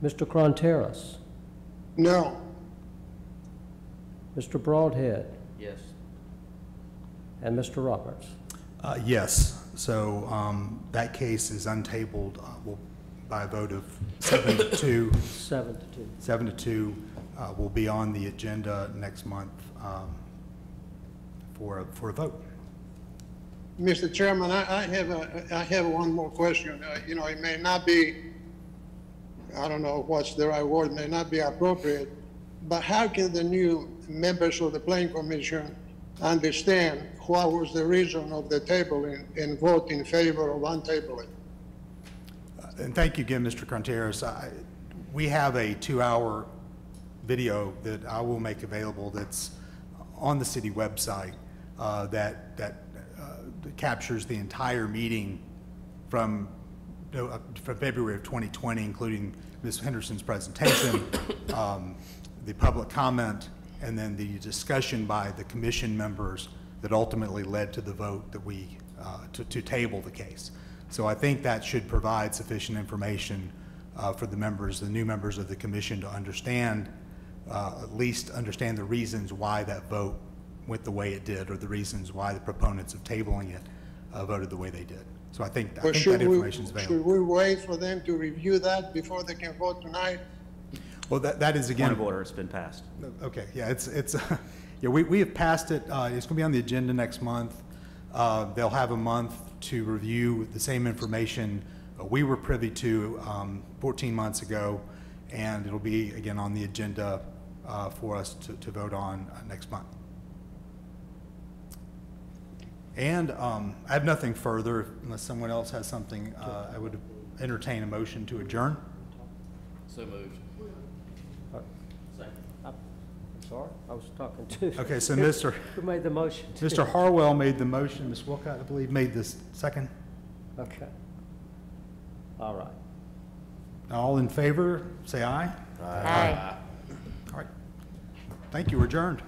Mr. Contreras? No. Mr. Broadhead? Yes. And Mr. Roberts? Uh, Yes, so um, that case is untabled uh, will- by a vote of seven to two. Seven to two. Seven to two uh, will be on the agenda next month um, for, a- for a vote. Mr. Chairman, I, I have a, I have one more question. Uh, you know, it may not be, I don't know what's the right word, may not be appropriate, but how can the new members of the planning commission understand what was the reason of the tabling and vote in favor of untabling? And thank you again, Mr. Contreras. I- We have a two-hour video that I will make available that's on the city website uh, that, that uh, captures the entire meeting from, no, uh, from February of 2020, including Ms. Henderson's presentation, um, the public comment, and then the discussion by the commission members that ultimately led to the vote that we, uh, to, to table the case. So I think that should provide sufficient information uh, for the members, the new members of the commission to understand, uh, at least understand the reasons why that vote went the way it did, or the reasons why the proponents of tabling it uh, voted the way they did. So I think, I think that information is available. should we wait for them to review that before they can vote tonight? Well, that, that is again. Point of order, it's been passed. Okay, yeah, it's, it's, yeah, we, we have passed it, uh, it's gonna be on the agenda next month. Uh, they'll have a month to review the same information uh, we were privy to, um, fourteen months ago, and it'll be, again, on the agenda, uh, for us to, to vote on uh, next month. And, um, I have nothing further, unless someone else has something, uh, I would entertain a motion to adjourn. So moved. I'm sorry, I was talking to. Okay, so Mr. Who made the motion? Mr. Harwell made the motion, Ms. Wilcott, I believe, made the second. Okay. All right. All in favor, say aye. Aye. All right. Thank you, adjourned.